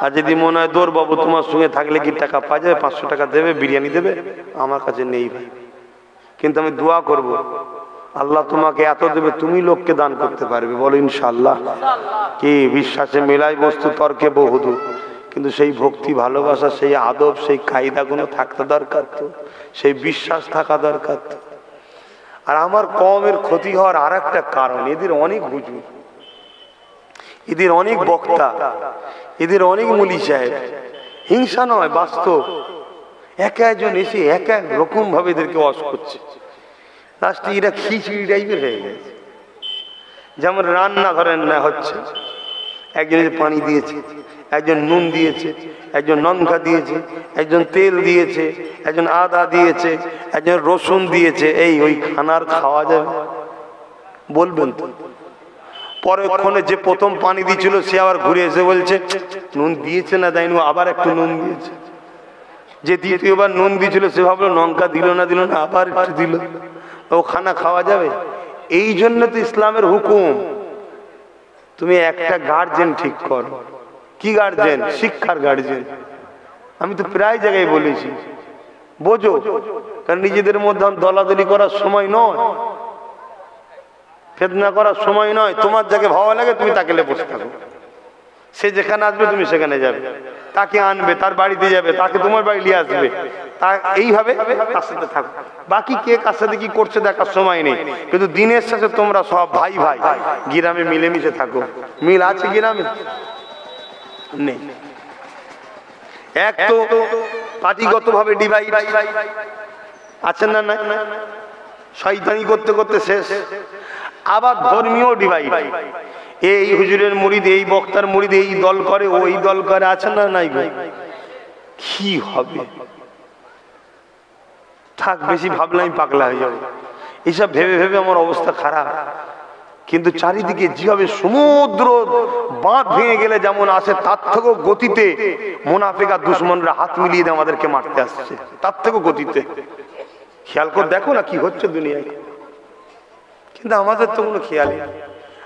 আর যদি মনে হয় দৌড় বাবু তোমার সঙ্গে থাকলে কি টাকা পাওয়া যাবে? পাঁচশো টাকা দেবে, বিরিয়ানি দেবে? আমার কাছে নেই ভাই। কিন্তু আমি দোয়া করব, আল্লাহ তোমাকে এত দেবে, তুমি লোককে দান করতে পারবে, বলো ইনশাল্লাহ কি বিশ্বাসে মেলাই বস্তু, তর্কে বহুদূর। কিন্তু সেই ভক্তি, ভালোবাসা, সেই আদব, সেই কায়দাগুলো থাকতে দরকার তো। সেই বিশ্বাস থাকা দরকার তো। আর আমার কমের ক্ষতি হওয়ার আর একটা কারণ, এদের অনেক হুজুর, এদের অনেক বক্তা, এদের অনেক মুলি সাহেব। হিংসা নয়, বাস্তব। এক একজন এসে এক এক রকম ভাবে এদেরকে অস করছে। লাস্টে এরা খিচড়ি টাইপের হয়ে গেছে। যেমন রান্না ধরেন না হচ্ছে একজন এসে পানি দিয়েছে একজন নুন দিয়েছে, একজন লঙ্কা দিয়েছে, একজন তেল দিয়েছে, একজন আদা দিয়েছে, একজন রসুন দিয়েছে। এই, ওই খানার খাওয়া যাবে। বলবেন তো। পরক্ষণে যে প্রথম পানি দিয়েছিল, সে আবার ঘুরে এসে বলছে, নুন দিয়েছে না দেয়নি আবার একটু নুন দিয়েছে। যে দ্বিতীয়বার নুন দিয়েছিল, সে ভাবলো লঙ্কা দিল না দিল না, আবার একটু দিল। ও খানা খাওয়া যাবে। এই জন্য তো ইসলামের হুকুম, তুমি একটা গার্জেন ঠিক করো। কি গার্জেন শিক্ষার গার্জেন আমি তো প্রায় জায়গায় বলেছি। বোঝো, কারণ নিজেদের মধ্যে দলাদলি করার সময় নয়। ফেদনা করার সময় নয়। তোমার যাকে ভালো লাগে, তুমি তাকে বসে থাকো। সে যেখানে আসবে, তুমি সেখানে যাবে। তাকে আনবে, তার বাড়িতে যাবে, তাকে তোমার বাড়ি নিয়ে আসবে। তা এইভাবে সাথে থাকো। বাকি কে কার সাথে কি করছে দেখার সময় নেই। কিন্তু দিনের শেষে তোমরা সব ভাই ভাই গ্রামে মিলেমিশে থাকো। মিল আছে গ্রামে নেই। এক তো পার্টিগত ভাবে ডিভাইড আছেন না না শয়তানি করতে করতে শেষ। আবার ধর্মীয় ডিভাইড এই হুজুরের মুড়িদ, এই বক্তার মুড়িদ, এই দল করে, ওই দল করে আছেন না নাই গো? কি হবে? থাক, বেশি ভাবলে আমি পাগলা হয়ে যাব। এইসব ভেবে ভেবে আমার অবস্থা খারাপ। কিন্তু চারিদিকে যেভাবে সমুদ্র বাঁধ ভেঙে গেলে যেমন আসে তার থেকেও গতিতে মোনাফেকা দুশ্মনরা হাত মিলিয়ে দিয়ে আমাদেরকে মারতে আসছে। তার থেকেও গতিতে। খেয়াল করে দেখো না কি হচ্ছে দুনিয়ায়। কিন্তু আমাদের তো কোনো খেয়ালই নেই।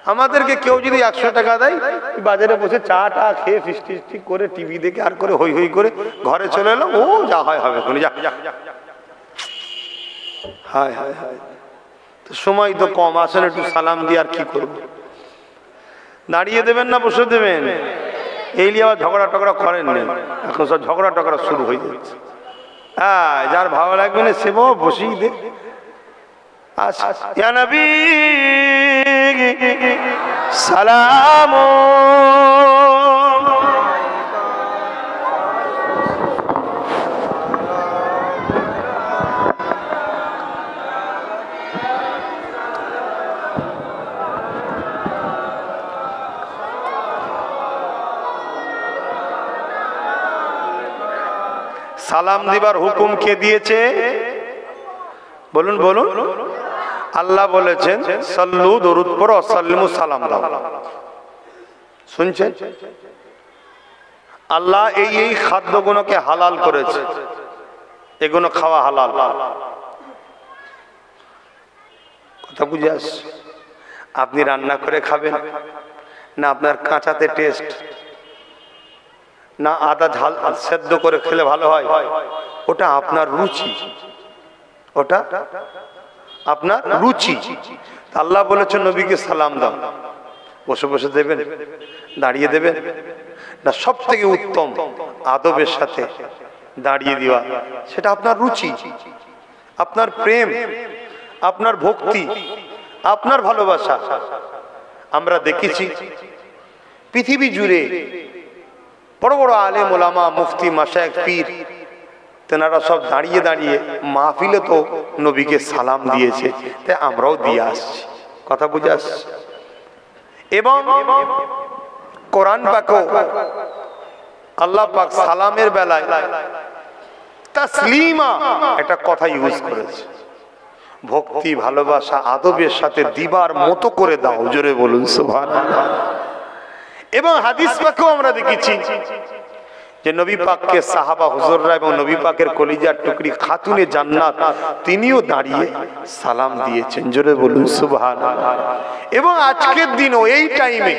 আমাদেরকে কেউ যদি একশো টাকা দেয় বাজারে বসে চা টা খেয়ে ফিস্টি ফিস্টি করে টিভি দেখে আর করে হই হই করে ঘরে চলে এলো ও যা হয় হবে যা যা। হায় হায় হায়। সময় তো কম, আসেন একটু সালাম দিয়ে আর কি করব? দাঁড়িয়ে দেবেন না, বসে দেবেন? এই নিয়ে আবার ঝগড়া টগড়া করেন এখন সব ঝগড়া টগড়া শুরু হয়ে যাচ্ছে। হ্যাঁ যার ভালো লাগবে না সে বাবা বসেই দে। সালাম সালাম দিবার হুকুম কে দিয়েছে? বলুন বলুন। আল্লাহ বলেছেন, সল্লু দরুদ পর অসাল্লিমু সালাম দাও। শুনছেন? আল্লাহ এই এই খাদ্যগুলোকে হালাল করেছে। এগুলো খাওয়া হালাল। কথা বুঝে আসছে? আপনি রান্না করে খাবেন। না, আপনার কাঁচাতে টেস্ট না আদা ঝাল সেদ্ধ করে খেলে ভালো হয়। ওটা আপনার রুচি। ওটা আপনার রুচি। আল্লাহ বলেছেন, নবীকে সালাম দাও। বসে বসে দেবেন, দাঁড়িয়ে দেবেন। না সব থেকে উত্তম আদবের সাথে দাঁড়িয়ে দেওয়া, সেটা আপনার রুচি, আপনার প্রেম, আপনার ভক্তি, আপনার ভালোবাসা। আমরা দেখেছি, পৃথিবী জুড়ে বড় বড় আলেম ওলামা, মুফতি মাসায় পীর, তেনারা সব দাঁড়িয়ে দাঁড়িয়ে মাহফিলে তো নবীকে সালাম দিয়েছে। তাই আমরাও দিয়ে আসছি। কথা বুঝে আসছি? এবং কোরআন পাকও আল্লাহ পাক সালামের বেলায় তাসলিমা একটা কথা ইউজ করেছে। ভক্তি, ভালোবাসা, আদবের সাথে দিবার মতো করে দাও, জোরে বলুন, সুবহানাল্লাহ। এবং হাদিস পাকেও আমরা দেখেছি যে নবী পাককে সাহাবা হুজুররা এবং নবী পাকের কলিজার টুকরি খাতুনে জান্নাত তিনিও দাঁড়িয়ে সালাম দিয়েছেন। জোরে বলুন সুবহান এবং আজকের দিনও এই টাইমে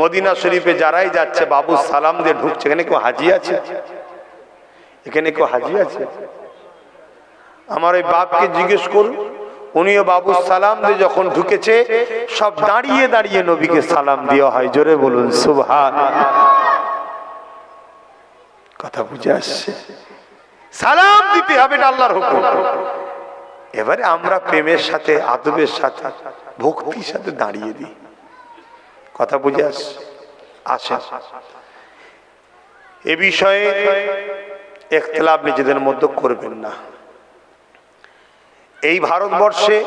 মদিনা শরীফে যারাই যাচ্ছে, বাবু সালাম দিয়ে ঢুকছে। এখানে কেউ হাজি আছে? এখানে কেউ হাজি আছে? আমার ওই বাপকে জিজ্ঞেস করুন। উনিও বাবু সালাম দিয়ে যখন ঢুকেছে সব দাঁড়িয়ে দাঁড়িয়ে নবীকে সালাম দেওয়া হয় জোরে বলুন সুবহান কথা বুঝে আসছে। সালাম দিতে হবে এটা আল্লাহর হুকুম। এবারে আমরা প্রেমের সাথে আদবের সাথে ভক্তির সাথে দাঁড়িয়ে দিই। কথা বুঝে আসছে আসে। এ বিষয়ে একতলাপ নিজেদের মধ্যে করবেন না। এই ভারতবর্ষে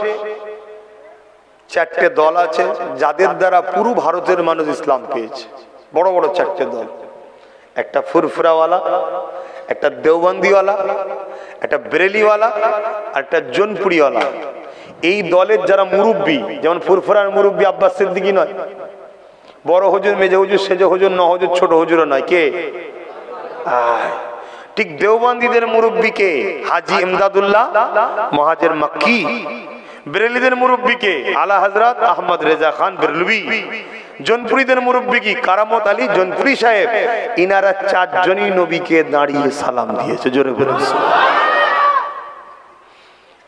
চারটে দল আছে, যাদের দ্বারা পুরো ভারতের মানুষ ইসলাম পেয়েছে। বড় বড় চারটে দল। একটা ফুরফুরাওয়ালা, একটা দেওবন্দিওয়ালা, একটা বেরেলিওয়ালা, আর একটা জোনপুরিওয়ালা। এই দলের যারা মুরব্বী, যেমন ফুরফুরার মুরব্বী আব্বাস সিদ্দিকি নয়, বড় হজুর, মেজে হজুর, সেজে হজুর, ন হুজুর, ছোট হজুরও নয়। কে? আয়। ঠিক দেওবন্দিদের মুরব্বীকে হাজি ইমদাদুল্লাহ, মহাজের মাক্কি, বেরেলিদের মুরব্বীকে আলা হজরত আহমদ রেজা খান বেরলুবি, জনপুরীদের মুরব্বী কি কারামত আলী, জনপুরি সাহেব, ইনারা চারজনই নবীকে দাঁড়িয়ে সালাম দিয়েছে, জোরে বলুন।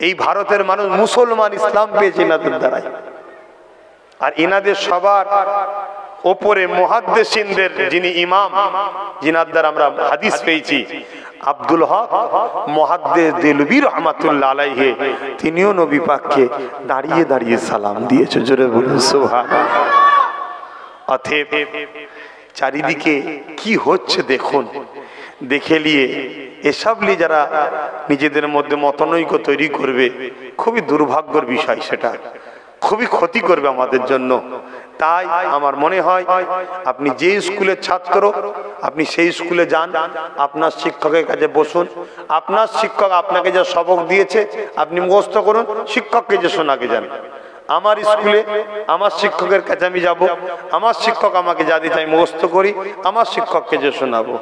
এই ভারতের মানুষ মুসলমান ইসলাম পেয়েছে ইনাদের দ্বারাই। আর ইনাদের সবার ওপরে মহাদ্দেশিনদের যিনি ইমাম, যিনার দ্বারা আমরা হাদিস পেয়েছি, আব্দুল হক মহাদ্দেশ দেলবি রহমাতুল্লাহ আলাইহে, তিনিও নবী পাককে দাঁড়িয়ে দাঁড়িয়ে সালাম দিয়েছে। জোরে বলুন সোহা অথেব চারিদিকে কি হচ্ছে দেখুন, দেখে নিয়ে এসব নিয়ে যারা নিজেদের মধ্যে মতনৈক্য তৈরি করবে, খুবই দুর্ভাগ্যর বিষয় সেটা। খুবই ক্ষতি করবে আমাদের জন্য। তাই আমার মনে হয় আপনি যে স্কুলের ছাত্র, আপনি সেই স্কুলে যান, আপনার শিক্ষকের কাছে বসুন। আপনার শিক্ষক আপনাকে যা সবক দিয়েছে, আপনি মুখস্থ করুন, শিক্ষককে যে শোনাকে যান। আমার স্কুলে আমার শিক্ষকের কাছে আমি যাব, আমার শিক্ষক আমাকে যা দিতে আমি মুখস্থ করি, আমার শিক্ষককে যে শোনাবো।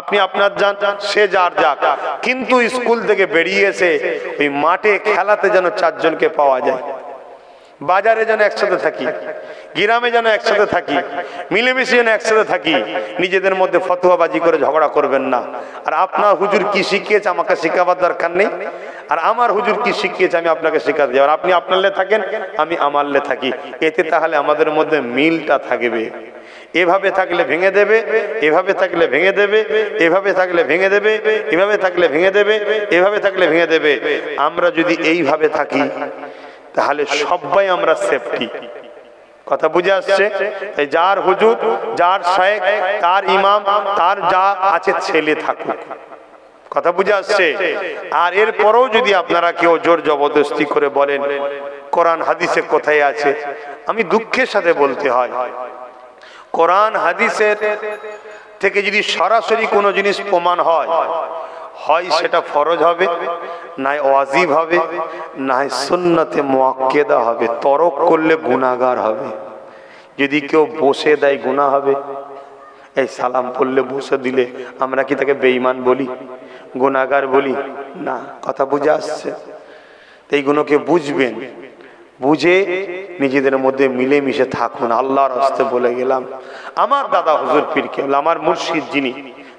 আপনি আপনার যান, সে যার যাক। কিন্তু স্কুল থেকে বেরিয়ে এসে ওই মাঠে খেলাতে যেন চারজনকে পাওয়া যায়। বাজারে যেন একসাথে থাকি, গ্রামে যেন একসাথে থাকি, মিলেমিশে যেন একসাথে থাকি, নিজেদের মধ্যে ফতুয়াবাজি করে ঝগড়া করবেন না। আর আপনার হুজুর কি শিখিয়েছে আমাকে শেখাবার দরকার নেই? আর আমার হুজুর কি শিখিয়েছে আমি আপনাকে শেখাতে আর আপনি আপনার লে থাকেন, আমি আমার লে থাকি। এতে তাহলে আমাদের মধ্যে মিলটা থাকবে। এভাবে থাকলে ভেঙে দেবে, এভাবে থাকলে ভেঙে দেবে, এভাবে থাকলে ভেঙে দেবে, এভাবে থাকলে ভেঙে দেবে, এভাবে থাকলে ভেঙে দেবে। আমরা যদি এইভাবে থাকি তাহলে সবাই আমরা সেফটি কথা বুঝে আসছে? যার হুজুর, যার শেখ তার ইমাম, তার যা আছে ছেলে থাকুক। কথা বুঝে আসছে? আর এরপরেও যদি আপনারা কেউ জোর জবরদস্তি করে বলেন, কোরআন হাদিসে কোথায় আছে? আমি দুঃখের সাথে বলতে হয়, কোরআন হাদিসের থেকে যদি সরাসরি কোনো জিনিস প্রমাণ হয় হয় সেটা ফরজ হবে নাই ওয়াজিব হবে, নাই সুন্নতে মোয়াক্কেদা হবে, তরক করলে গুণাগার হবে। যদি কেউ বসে দেয় গুণা হবে, এই সালাম পড়লে বসে দিলে আমরা কি তাকে বেঈমান বলি গুণাগার বলি? না, কথা বুঝে আসছে। এইগুলোকে বুঝবেন। বুঝে নিজেদের মধ্যে মিলেমিশে থাকুন, আল্লাহর হস্তে বলে গেলাম। আমার দাদা হুজুর পীর কেবল, আমার মুর্শিদ যিনি,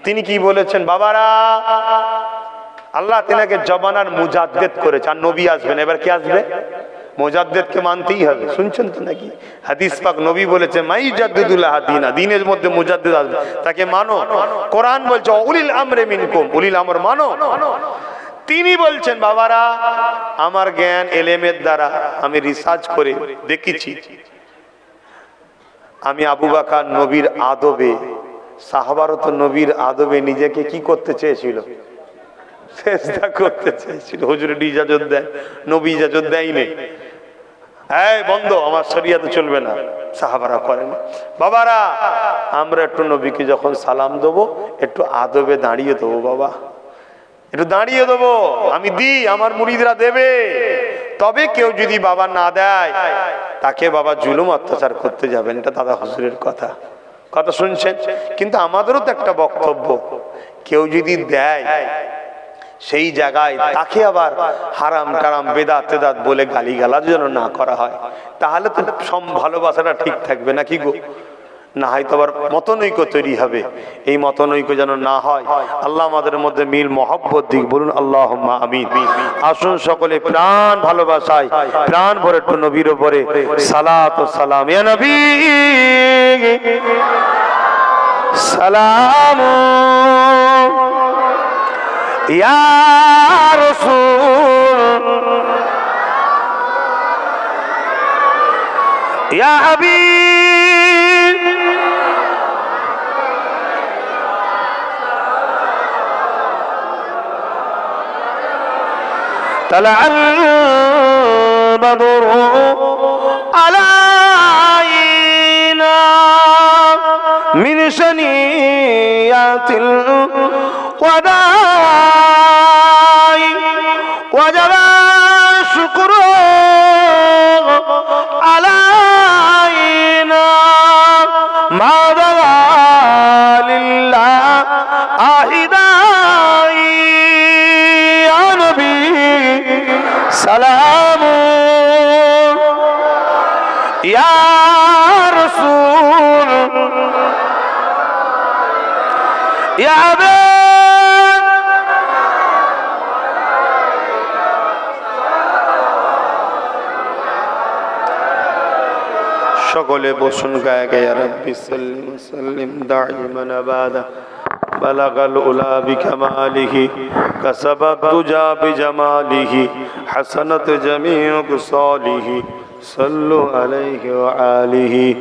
তিনি কি বলেছেন? বাবারা আল্লাহ তেনাকে জবানার মুজাদ্দেদ করেছে। আর নবী আসবেন, এবার কি আসবে? মোজাদ্দেদকে মানতেই হবে। শুনছেন তো নাকি? হাদিস পাক নবী বলেছে, মাই জাদ্দুল্লাহ দিনা। দিনের মধ্যে মুজাদ্দেদ আসবে। তাকে মানো। কোরআন বলছে উলিল আমরে মিনকুম। উলিল আমর মানো? তিনি বলছেন, বাবারা, আমার জ্ঞান এলেমের দ্বারা আমি রিসার্চ করে দেখেছি। আমি আবু বাকার নবীর আদবে, সাহাবারত নবীর আদবে নিজেকে কি করতে চেয়েছিল? চেষ্টা করতে চেয়েছিল। হুজুরে ইজাজত দেয়, নবী ইজাজত দেয়নি। হ্যাঁ বন্ধ, আমার শরিয়াতে চলবে না। সাহাবারা করেন, বাবারা, আমরা একটু নবীকে যখন সালাম দেবো, একটু আদবে দাঁড়িয়ে দেবো, বাবা। একটু দাঁড়িয়ে দেবো। আমি দিই, আমার মুড়িদরা দেবে। তবে কেউ যদি বাবা না দেয়, তাকে বাবা জুলুম অত্যাচার করতে যাবেন। এটা দাদা হুজুরের কথা। কথা শুনছেন? কিন্তু আমাদেরও তো একটা বক্তব্য। কেউ যদি দেয় সেই জায়গায় তাকে আবার হারাম টারাম বেদাত তেদাত বলে গালি গালার যেন না করা হয়। তাহলে তো সম ভালোবাসাটা ঠিক থাকবে নাকি গো? না হয়তো আবার মতনৈক্য তৈরি হবে। এই মতনৈক্য যেন না হয়। আল্লাহ আমাদের মধ্যে মিল, মহব্বত দিক। বলুন আল্লাহ আমিন। আসুন সকলে প্রাণ ভালোবাসায়, প্রাণ ভরে একটু নবীর ওপরে। সালাত ও সালাম সালাম يا رسول يا حبيب. طلع البدر علينا من شنيات الأرض الوداع وجب الشكر علينا ما دعا لله أهداي يا نبي سلام يا رسول يا عبيد সকলে বসুন গায়ে গায়ে রব্বি সাল্লিম সাল্লিম দাইমান আবাদা بلغ الأولى بكماله كسب الدجى بجماله حسنت جميع خصاله صلوا عليه وآله